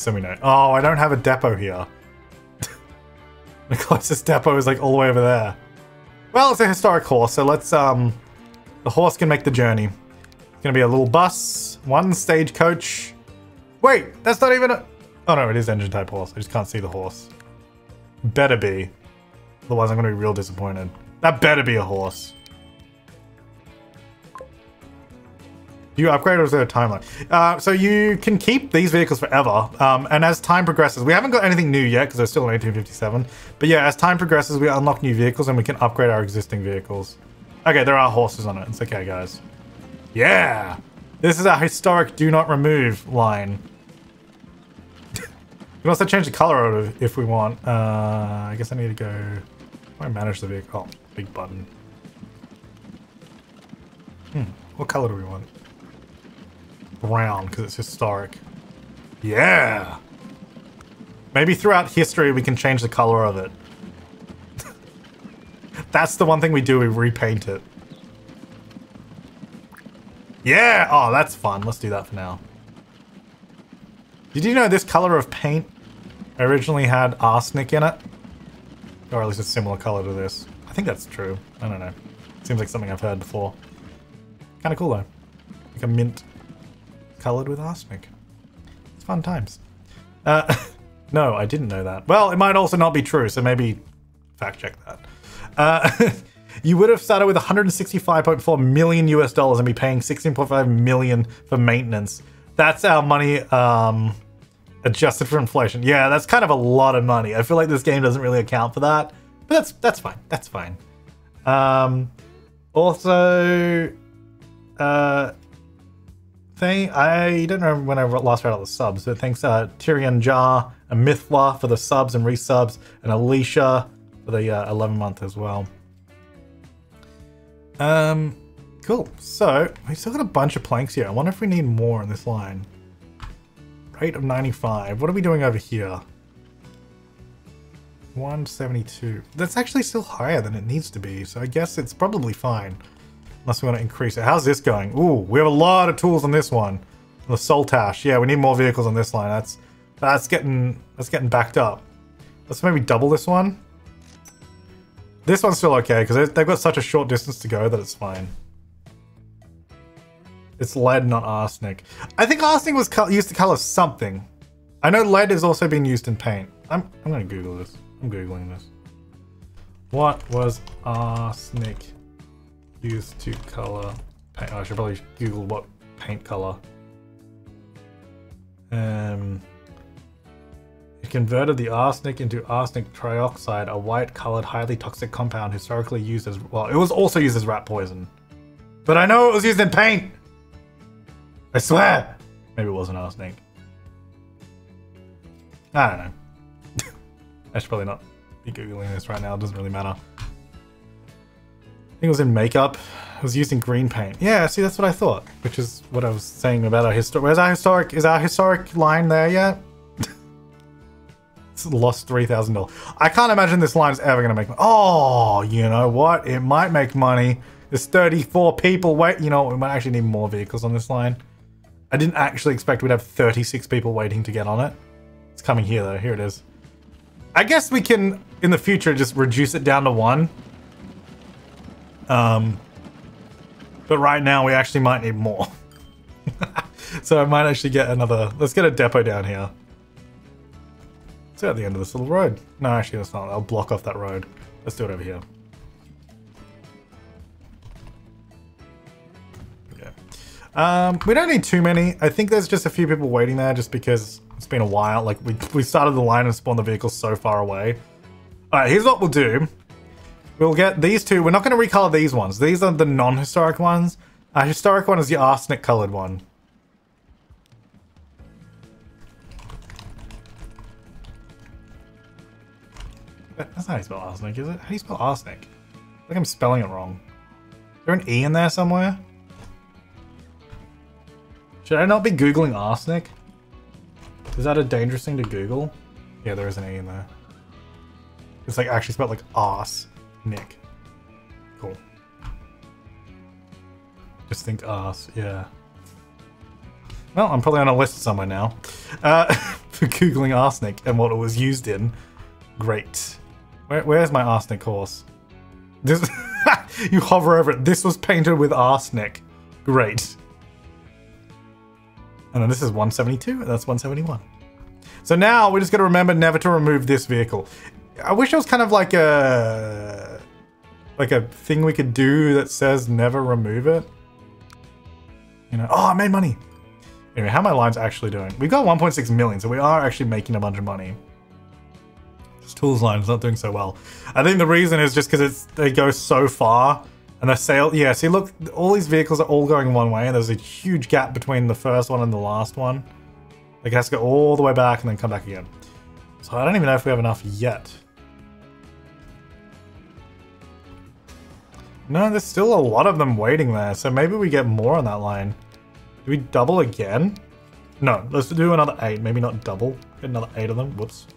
A: So we know. Oh, I don't have a depot here. the closest depot is like all the way over there. Well, it's a historic horse, so let's, um... The horse can make the journey. It's gonna be a little bus, one stagecoach. Wait, that's not even a... Oh no, it is engine type horse. I just can't see the horse. Better be. Otherwise I'm gonna be real disappointed. That better be a horse. You upgrade or is there a timeline? Uh, so you can keep these vehicles forever, um, and as time progresses, we haven't got anything new yet because they're still in 1857. But yeah, as time progresses, we unlock new vehicles and we can upgrade our existing vehicles. Okay, there are horses on it. It's okay, guys. Yeah! This is our historic do not remove line. we can also change the color of it if we want. Uh, I guess I need to go... I manage the vehicle. Oh, big button. Hmm, what color do we want? Brown because it's historic. Yeah! Maybe throughout history we can change the color of it. That's the one thing we do, we repaint it. Yeah! Oh, that's fun. Let's do that for now. Did you know this color of paint originally had arsenic in it? Or at least a similar color to this. I think that's true. I don't know. Seems like something I've heard before. Kind of cool though. Like a mint colored with arsenic. It's fun times. Uh, no, I didn't know that. Well, it might also not be true, so maybe fact check that. Uh, you would have started with 165.4 million US dollars and be paying 16.5 million for maintenance. That's our money um, adjusted for inflation. Yeah, that's kind of a lot of money. I feel like this game doesn't really account for that, but that's that's fine. That's fine. Um, also, uh, thing. I don't know when I last read all the subs, but thanks uh, Tyrion Jar and Mithla for the subs and resubs, and Alicia for the uh, 11 month as well. Um, cool. So we still got a bunch of planks here. I wonder if we need more in this line. Rate of 95. What are we doing over here? 172. That's actually still higher than it needs to be, so I guess it's probably fine. Unless we want to increase it. How's this going? Ooh, we have a lot of tools on this one. The Saltash. Yeah, we need more vehicles on this line. That's that's getting that's getting backed up. Let's maybe double this one. This one's still okay, because they've got such a short distance to go that it's fine. It's lead, not arsenic. I think arsenic was used to color something. I know lead is also being used in paint. I'm, I'm gonna Google this. I'm Googling this. What was arsenic used to color paint? I should probably Google what paint color. Um, it converted the arsenic into arsenic trioxide, a white colored, highly toxic compound historically used as, well, it was also used as rat poison. But I know it was used in paint! I swear! Maybe it wasn't arsenic. I don't know. I should probably not be Googling this right now, it doesn't really matter. I think it was in makeup. It was used in green paint. Yeah, see, that's what I thought, which is what I was saying about our historic. Where's our historic? Is our historic line there yet? it's lost $3,000. I can't imagine this line is ever going to make money. Oh, you know what? It might make money. There's 34 people. Wait, you know, we might actually need more vehicles on this line. I didn't actually expect we'd have 36 people waiting to get on it. It's coming here, though. Here it is. I guess we can, in the future, just reduce it down to one. Um, but right now we actually might need more. so I might actually get another... Let's get a depot down here. It's at the end of this little road. No, actually that's not. I'll block off that road. Let's do it over here. Yeah. Um, we don't need too many. I think there's just a few people waiting there just because it's been a while. Like, we, we started the line and spawned the vehicle so far away. Alright, here's what we'll do. We'll get these two. We're not going to recolor these ones. These are the non-historic ones. A historic one is the arsenic colored one. That's not how you spell arsenic, is it? How do you spell arsenic? I think I'm spelling it wrong. Is there an E in there somewhere? Should I not be Googling arsenic? Is that a dangerous thing to Google? Yeah, there is an E in there. It's like actually spelled like arse. Nick. Cool. Just think ass, yeah. Well, I'm probably on a list somewhere now. Uh, for Googling arsenic and what it was used in. Great. Where, where's my arsenic horse? This, you hover over it. This was painted with arsenic. Great. And then this is 172, and that's 171. So now we're just going to remember never to remove this vehicle. I wish it was kind of like a like a thing we could do that says never remove it. You know, oh, I made money. Anyway, how my lines actually doing? We've got 1.6 million, so we are actually making a bunch of money. This tools line is not doing so well. I think the reason is just because it's they go so far and the sale. Yeah, see, look, all these vehicles are all going one way, and there's a huge gap between the first one and the last one. Like, it has to go all the way back and then come back again. So I don't even know if we have enough yet. No, there's still a lot of them waiting there, so maybe we get more on that line. Do we double again? No, let's do another eight. Maybe not double. Get another eight of them. Whoops.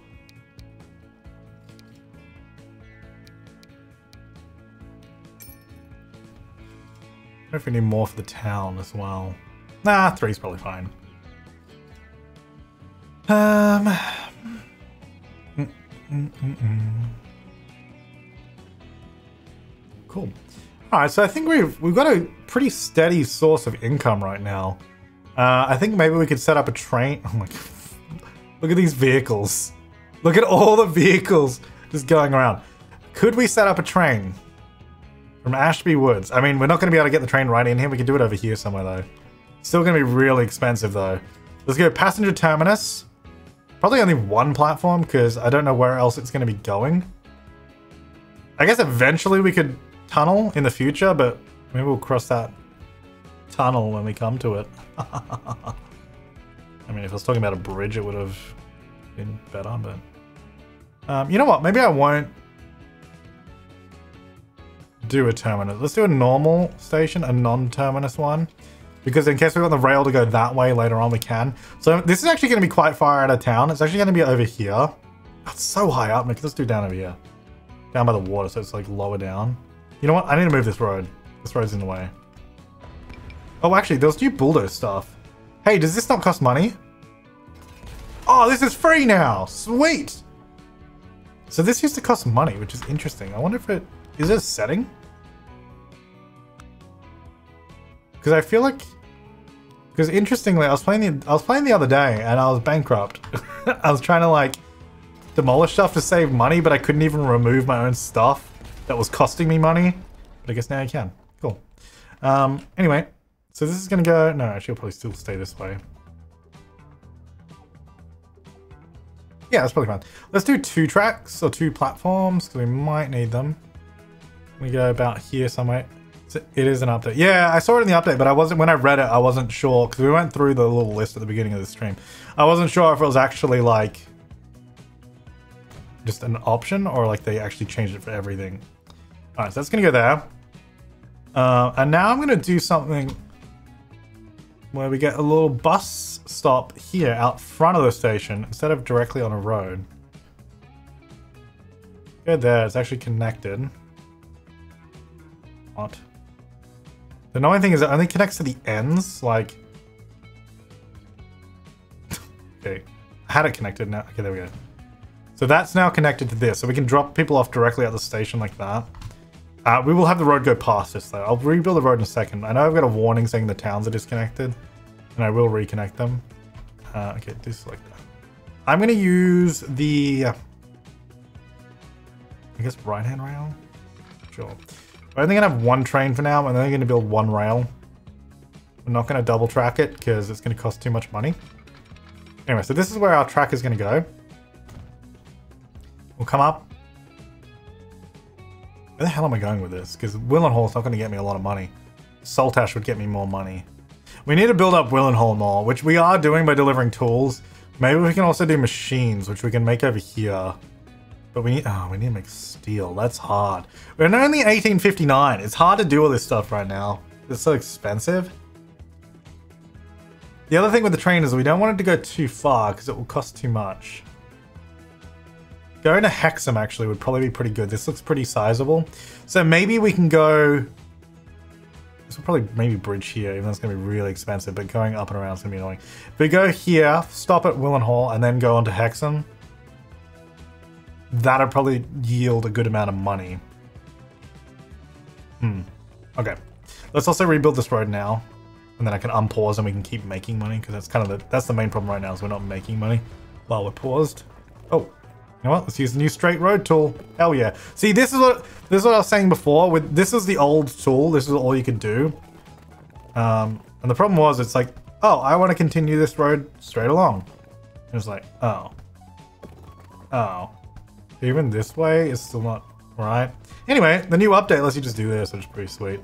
A: I if we need more for the town as well. Nah, three's probably fine. Um. Mm -mm -mm cool. All right, so I think we've we've got a pretty steady source of income right now. Uh, I think maybe we could set up a train. Oh my god! Look at these vehicles. Look at all the vehicles just going around. Could we set up a train from Ashby Woods? I mean, we're not going to be able to get the train right in here. We could do it over here somewhere though. Still going to be really expensive though. Let's go passenger terminus. Probably only one platform because I don't know where else it's going to be going. I guess eventually we could tunnel in the future, but maybe we'll cross that tunnel when we come to it. I mean, if I was talking about a bridge, it would have been better, but... Um, you know what? Maybe I won't do a terminus. Let's do a normal station, a non-terminus one. Because in case we want the rail to go that way later on, we can. So this is actually going to be quite far out of town. It's actually going to be over here. That's so high up. Let's do down over here. Down by the water, so it's like lower down. You know what? I need to move this road. This road's in the way. Oh, actually, there's new bulldoze stuff. Hey, does this not cost money? Oh, this is free now! Sweet! So this used to cost money, which is interesting. I wonder if it... Is it a setting? Because I feel like... Because interestingly, I was playing the I was playing the other day and I was bankrupt. I was trying to like demolish stuff to save money, but I couldn't even remove my own stuff that was costing me money. But I guess now I can. Cool. Um, anyway, so this is gonna go. No, actually, I'll probably still stay this way. Yeah, that's probably fine. Let's do two tracks or two platforms because we might need them. We go about here somewhere. It is an update. Yeah, I saw it in the update, but I wasn't when I read it. I wasn't sure because we went through the little list at the beginning of the stream. I wasn't sure if it was actually like just an option or like they actually changed it for everything. All right, so that's gonna go there. Uh, and now I'm gonna do something where we get a little bus stop here out front of the station instead of directly on a road. Good there, it's actually connected. What? The annoying thing is it only connects to the ends, like... okay, I had it connected now. Okay, there we go. So that's now connected to this, so we can drop people off directly at the station like that. Uh, we will have the road go past this though. I'll rebuild the road in a second. I know I've got a warning saying the towns are disconnected, and I will reconnect them. Uh, okay, this like that. I'm gonna use the, I guess right hand rail. Sure. I'm only gonna have one train for now. And then I'm gonna build one rail. I'm not gonna double track it because it's gonna cost too much money. Anyway, so this is where our track is gonna go. We'll come up. Where the hell am I going with this? Because Willenhall is not gonna get me a lot of money. Saltash would get me more money. We need to build up Willenhall more, which we are doing by delivering tools. Maybe we can also do machines, which we can make over here. But we need, oh, we need to make steel. That's hard. We're only 1859. It's hard to do all this stuff right now. It's so expensive. The other thing with the train is we don't want it to go too far because it will cost too much. Going to Hexham actually would probably be pretty good. This looks pretty sizable. So maybe we can go... This will probably maybe bridge here, even though it's going to be really expensive, but going up and around is going to be annoying. If we go here, stop at Willenhall, and then go on to Hexham, that'll probably yield a good amount of money. Hmm. Okay. Let's also rebuild this road now. And then I can unpause and we can keep making money because that's kind of the that's the main problem right now is we're not making money while we're paused. Oh, know what? Let's use the new straight road tool. Hell yeah. See, this is what this is what I was saying before. With this is the old tool. This is all you could do. Um, and the problem was it's like, oh, I want to continue this road straight along. It was like, oh. Oh. Even this way is still not right. Anyway, the new update lets you just do this, which is pretty sweet.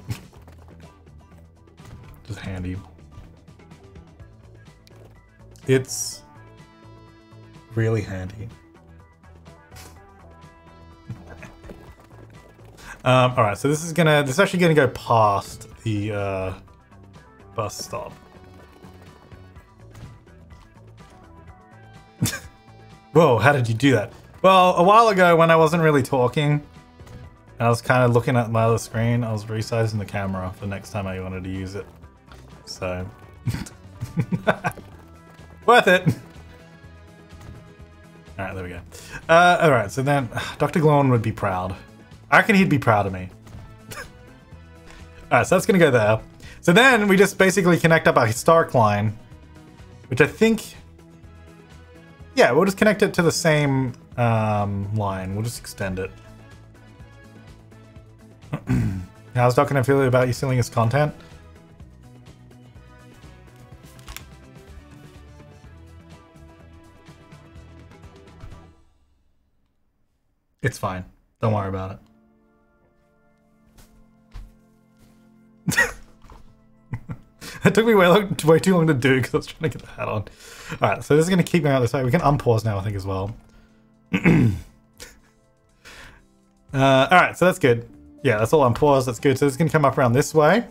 A: just handy. It's really handy. Um, all right, so this is gonna, this is actually gonna go past the uh, bus stop. Whoa, how did you do that? Well, a while ago when I wasn't really talking, I was kind of looking at my other screen, I was resizing the camera for the next time I wanted to use it. So, worth it. All right, there we go. Uh, all right, so then Dr. Gluon would be proud. I reckon he'd be proud of me. all right, so that's gonna go there. So then we just basically connect up our historic line, which I think, yeah, we'll just connect it to the same um, line. We'll just extend it. How's Doc gonna feel about you stealing his content? It's fine. Don't worry about it. It took me way, long, way too long to do because I was trying to get the hat on. Alright, so this is going to keep going out this way. We can unpause now, I think, as well. uh, Alright, so that's good. Yeah, that's all on pause. That's good. So it's going to come up around this way.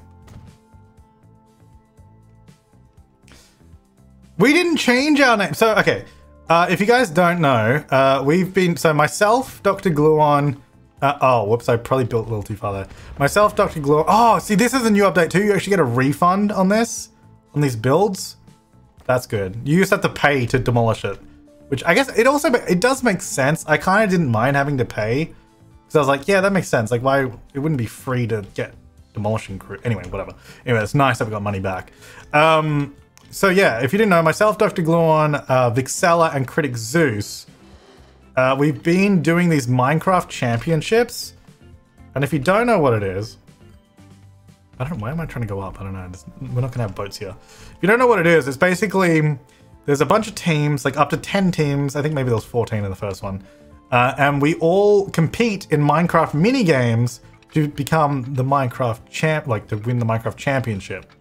A: We didn't change our name. So, okay. Uh, if you guys don't know, uh, we've been... So myself, Dr. Gluon... Uh, oh, whoops, I probably built a little too far there. Myself, Dr. Gluon... Oh, see, this is a new update too. You actually get a refund on this. On these builds. That's good. You just have to pay to demolish it. Which I guess it also it does make sense. I kind of didn't mind having to pay because I was like, yeah, that makes sense. Like, why it wouldn't be free to get demolishing crew? Anyway, whatever. Anyway, it's nice that we got money back. Um, so yeah, if you didn't know, myself, Dr. Gluon, uh, Vixella, and Critic Zeus, uh, we've been doing these Minecraft championships. And if you don't know what it is, I don't why am I trying to go up? I don't know. We're not gonna have boats here. If you don't know what it is, it's basically, there's a bunch of teams, like up to 10 teams. I think maybe there was 14 in the first one. Uh, and we all compete in Minecraft mini games to become the Minecraft champ, like to win the Minecraft championship.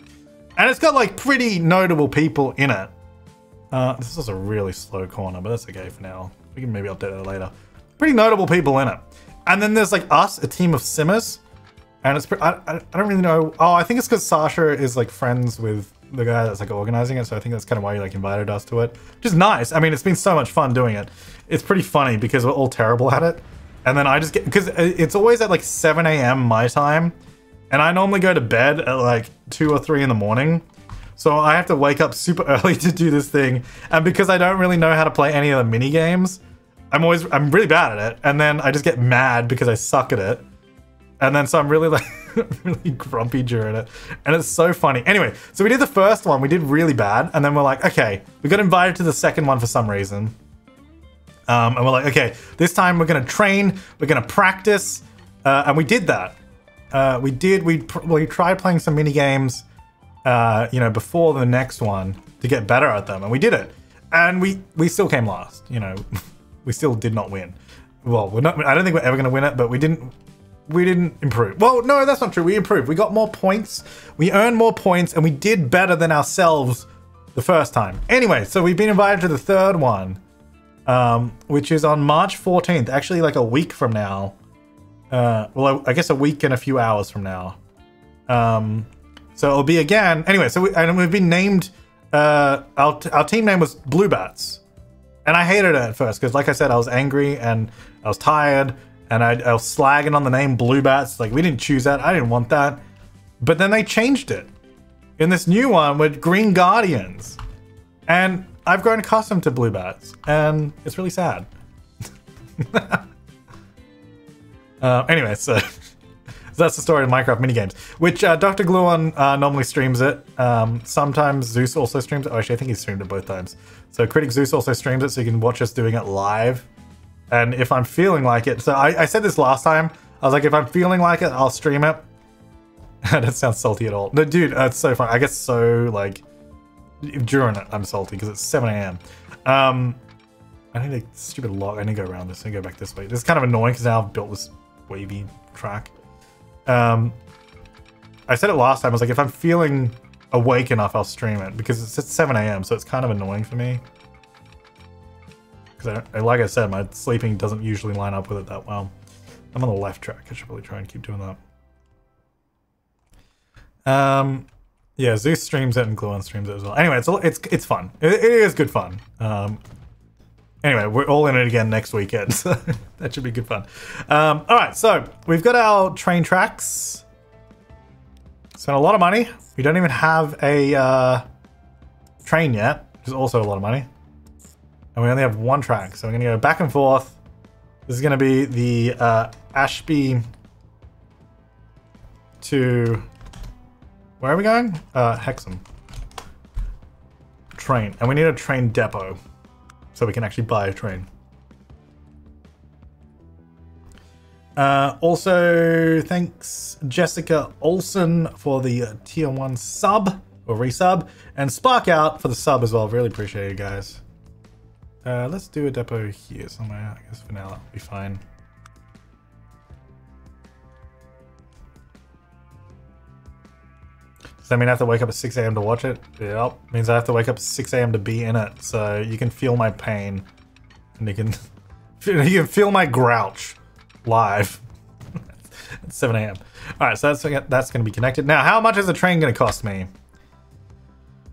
A: And it's got like pretty notable people in it. Uh, this is a really slow corner, but that's okay for now. We can maybe update it later. Pretty notable people in it. And then there's like us, a team of simmers. And it's, I, I, I don't really know. Oh, I think it's because Sasha is like friends with the guy that's like organizing it. So I think that's kind of why he like invited us to it. Which is nice. I mean, it's been so much fun doing it. It's pretty funny because we're all terrible at it. And then I just get, because uh, it's always at like 7 a.m. my time. And I normally go to bed at like 2 or 3 in the morning. So I have to wake up super early to do this thing. And because I don't really know how to play any of the mini games, I'm always, I'm really bad at it. And then I just get mad because I suck at it. And then so I'm really like really grumpy during it. And it's so funny. Anyway, so we did the first one, we did really bad, and then we're like, okay, we got invited to the second one for some reason. Um, and we're like, okay, this time we're gonna train, we're gonna practice, uh, and we did that. Uh, we did, we, we tried playing some mini games, uh, you know, before the next one to get better at them, and we did it. And we, we still came last, you know, we still did not win. Well, we're not, I don't think we're ever gonna win it, but we didn't, we didn't improve. Well, no, that's not true. We improved. We got more points. We earned more points and we did better than ourselves the first time. Anyway, so we've been invited to the third one, um, which is on March 14th, actually like a week from now. Uh, well, I guess a week and a few hours from now. Um, so it'll be again. Anyway, so we, and we've been named. Uh, our, our team name was Blue Bats, and I hated it at first because, like I said, I was angry and I was tired and I, I was slagging on the name Blue Bats. Like, we didn't choose that. I didn't want that. But then they changed it in this new one with Green Guardians. And I've grown accustomed to Blue Bats, and it's really sad. uh, anyway, so, so, that's the story of Minecraft minigames, which uh, Dr. Gluon uh, normally streams it. Um, sometimes Zeus also streams it. Oh, actually, I think he streamed it both times. So Critic Zeus also streams it, so you can watch us doing it live and if I'm feeling like it, so I, I said this last time. I was like, if I'm feeling like it, I'll stream it. that doesn't sound salty at all. No, dude, uh, it's so fun. I get so like during it, I'm salty because it's 7 a.m. Um, I need a stupid log. I need to go around this and go back this way. This is kind of annoying because now I've built this wavy track. Um, I said it last time. I was like, if I'm feeling awake enough, I'll stream it because it's at 7 a.m. So it's kind of annoying for me. Because, I, like I said, my sleeping doesn't usually line up with it that well. I'm on the left track. I should probably try and keep doing that. Um, yeah, Zeus streams it and Gluon streams it as well. Anyway, it's it's it's fun. it, it is good fun. Um, anyway, we're all in it again next weekend, so that should be good fun. Um, all right, so we've got our train tracks. Spent a lot of money. We don't even have a uh, train yet, which is also a lot of money. And we only have one track, so we're gonna go back and forth. This is gonna be the uh, Ashby to... Where are we going? Uh, Hexham. Train. And we need a train depot. So we can actually buy a train. Uh, also, thanks Jessica Olson for the uh, tier 1 sub, or resub, and Spark Out for the sub as well. Really appreciate you guys. Uh, let's do a depot here somewhere. I guess for now that'll be fine. Does that mean I have to wake up at 6 a.m. to watch it? Yep. Means I have to wake up at 6 a.m. to be in it. So you can feel my pain. And you can you can feel my grouch live at 7 a.m. Alright, so that's that's gonna be connected. Now, how much is the train gonna cost me?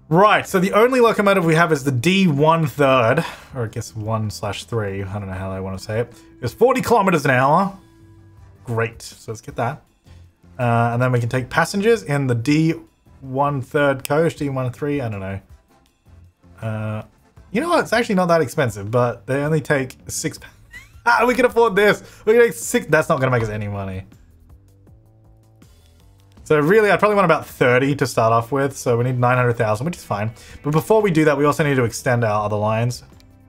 A: Right, so the only locomotive we have is the D1 third, or I guess 1 slash 3, I don't know how they want to say it. It's 40 kilometers an hour. Great, so let's get that. Uh, and then we can take passengers in the D1 third coach, D1 3, I don't know. Uh, you know what, it's actually not that expensive, but they only take 6... ah, we can afford this! We can take 6... That's not going to make us any money. So really, I'd probably want about 30 to start off with. So we need 900,000, which is fine. But before we do that, we also need to extend our other lines.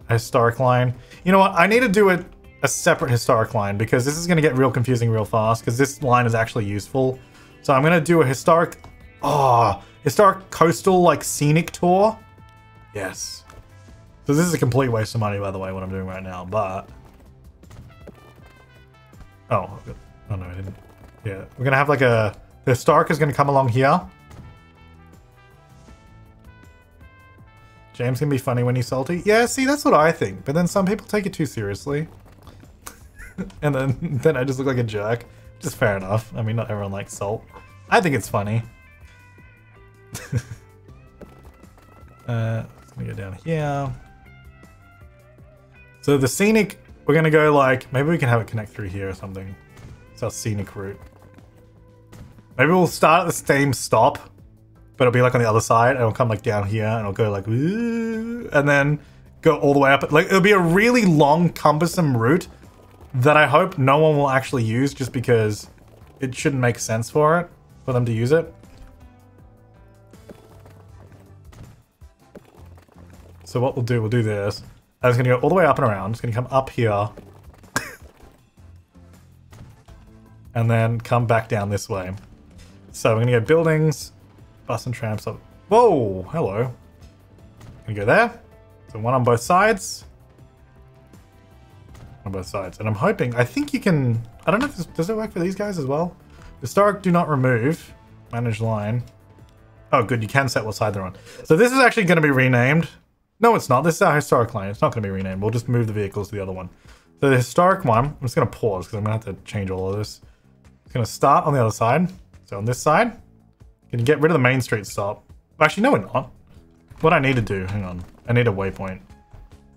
A: A historic line. You know what? I need to do it a separate historic line because this is going to get real confusing real fast because this line is actually useful. So I'm going to do a historic... Ah, oh, historic coastal, like, scenic tour. Yes. So this is a complete waste of money, by the way, what I'm doing right now, but... Oh, oh, oh no, I didn't. Yeah, we're to have like a... The Stark is to come along here. James can be funny when he's salty. Yeah, see, that's what I think. But then some people take it too seriously. and then, then I just look like a jerk. Just fair enough. I mean, not everyone likes salt. I think it's funny. uh, let me go down here. So the scenic, we're to go like, maybe we can have it connect through here or something. It's our scenic route. Maybe we'll start at the same stop, but it'll be like on the other side, and it'll come like down here, and it'll go like, and then go all the way up. Like it'll be a really long, cumbersome route that I hope no one will actually use, just because it shouldn't make sense for it for them to use it. So what we'll do, we'll do this. I was gonna go all the way up and around. It's gonna come up here. and then come back down this way. So we're gonna go buildings, bus and tramps up. Whoa, hello. Gonna go there. So one on both sides. On both sides. And I'm hoping, I think you can, I don't know if this, does it work for these guys as well? Historic do not remove. Manage line. Oh, good, you can set what side they're on. So this is actually going to be renamed. No, it's not. This is our historic line. It's not going to be renamed. We'll just move the vehicles to the other one. So the historic one, I'm just going to pause because I'm going to have to change all of this. It's going to start on the other side. So on this side, can you get rid of the main street stop? Actually, no, we're not. What I need to do, hang on. I need a waypoint.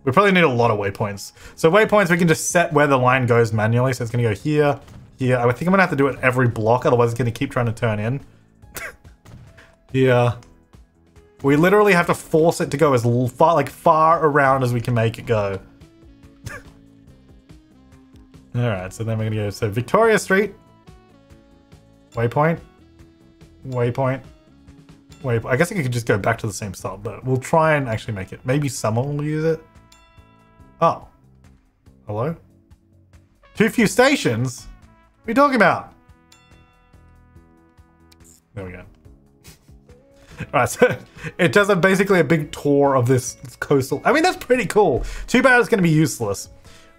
A: We probably need a lot of waypoints. So waypoints, we can just set where the line goes manually. So it's going to go here, here. I think I'm going to have to do it every block. Otherwise, it's going to keep trying to turn in. yeah. We literally have to force it to go as far, like far around as we can make it go. All right, so then we're gonna go, so Victoria Street, Waypoint. Waypoint. Waypoint. I guess I could just go back to the same stop, but we'll try and actually make it. Maybe someone will use it. Oh. Hello? Too few stations? What are you talking about? There we go. Alright, so it does a, basically a big tour of this coastal... I mean, that's pretty cool. Too bad it's going to be useless.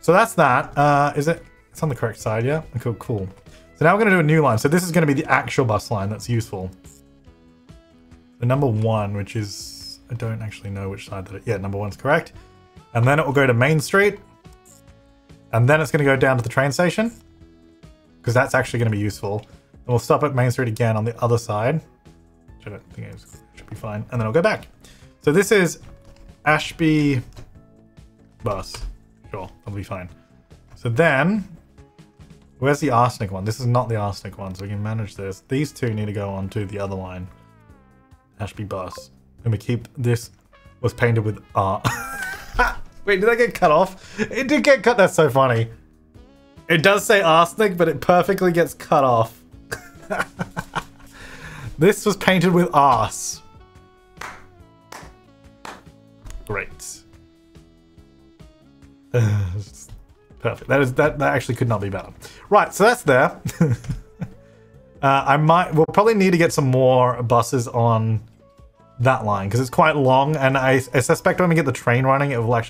A: So that's that. Uh, is it... It's on the correct side, yeah? Cool, cool. So now we're going to do a new line. So this is going to be the actual bus line that's useful. The number one, which is... I don't actually know which side that it... Yeah, number one's correct. And then it will go to Main Street. And then it's going to go down to the train station. Because that's actually going to be useful. And we'll stop at Main Street again on the other side. Which I don't think it should be fine. And then I'll go back. So this is Ashby bus. Sure, that'll be fine. So then Where's the arsenic one? This is not the arsenic one, so we can manage this. These two need to go on to the other line. Ashby bus. And we keep this was painted with art. Wait, did that get cut off? It did get cut. That's so funny. It does say arsenic, but it perfectly gets cut off. this was painted with arse. Great. Perfect. That is that. That actually could not be better. Right. So that's there. uh, I might. We'll probably need to get some more buses on that line because it's quite long, and I, I suspect when we get the train running, it will actually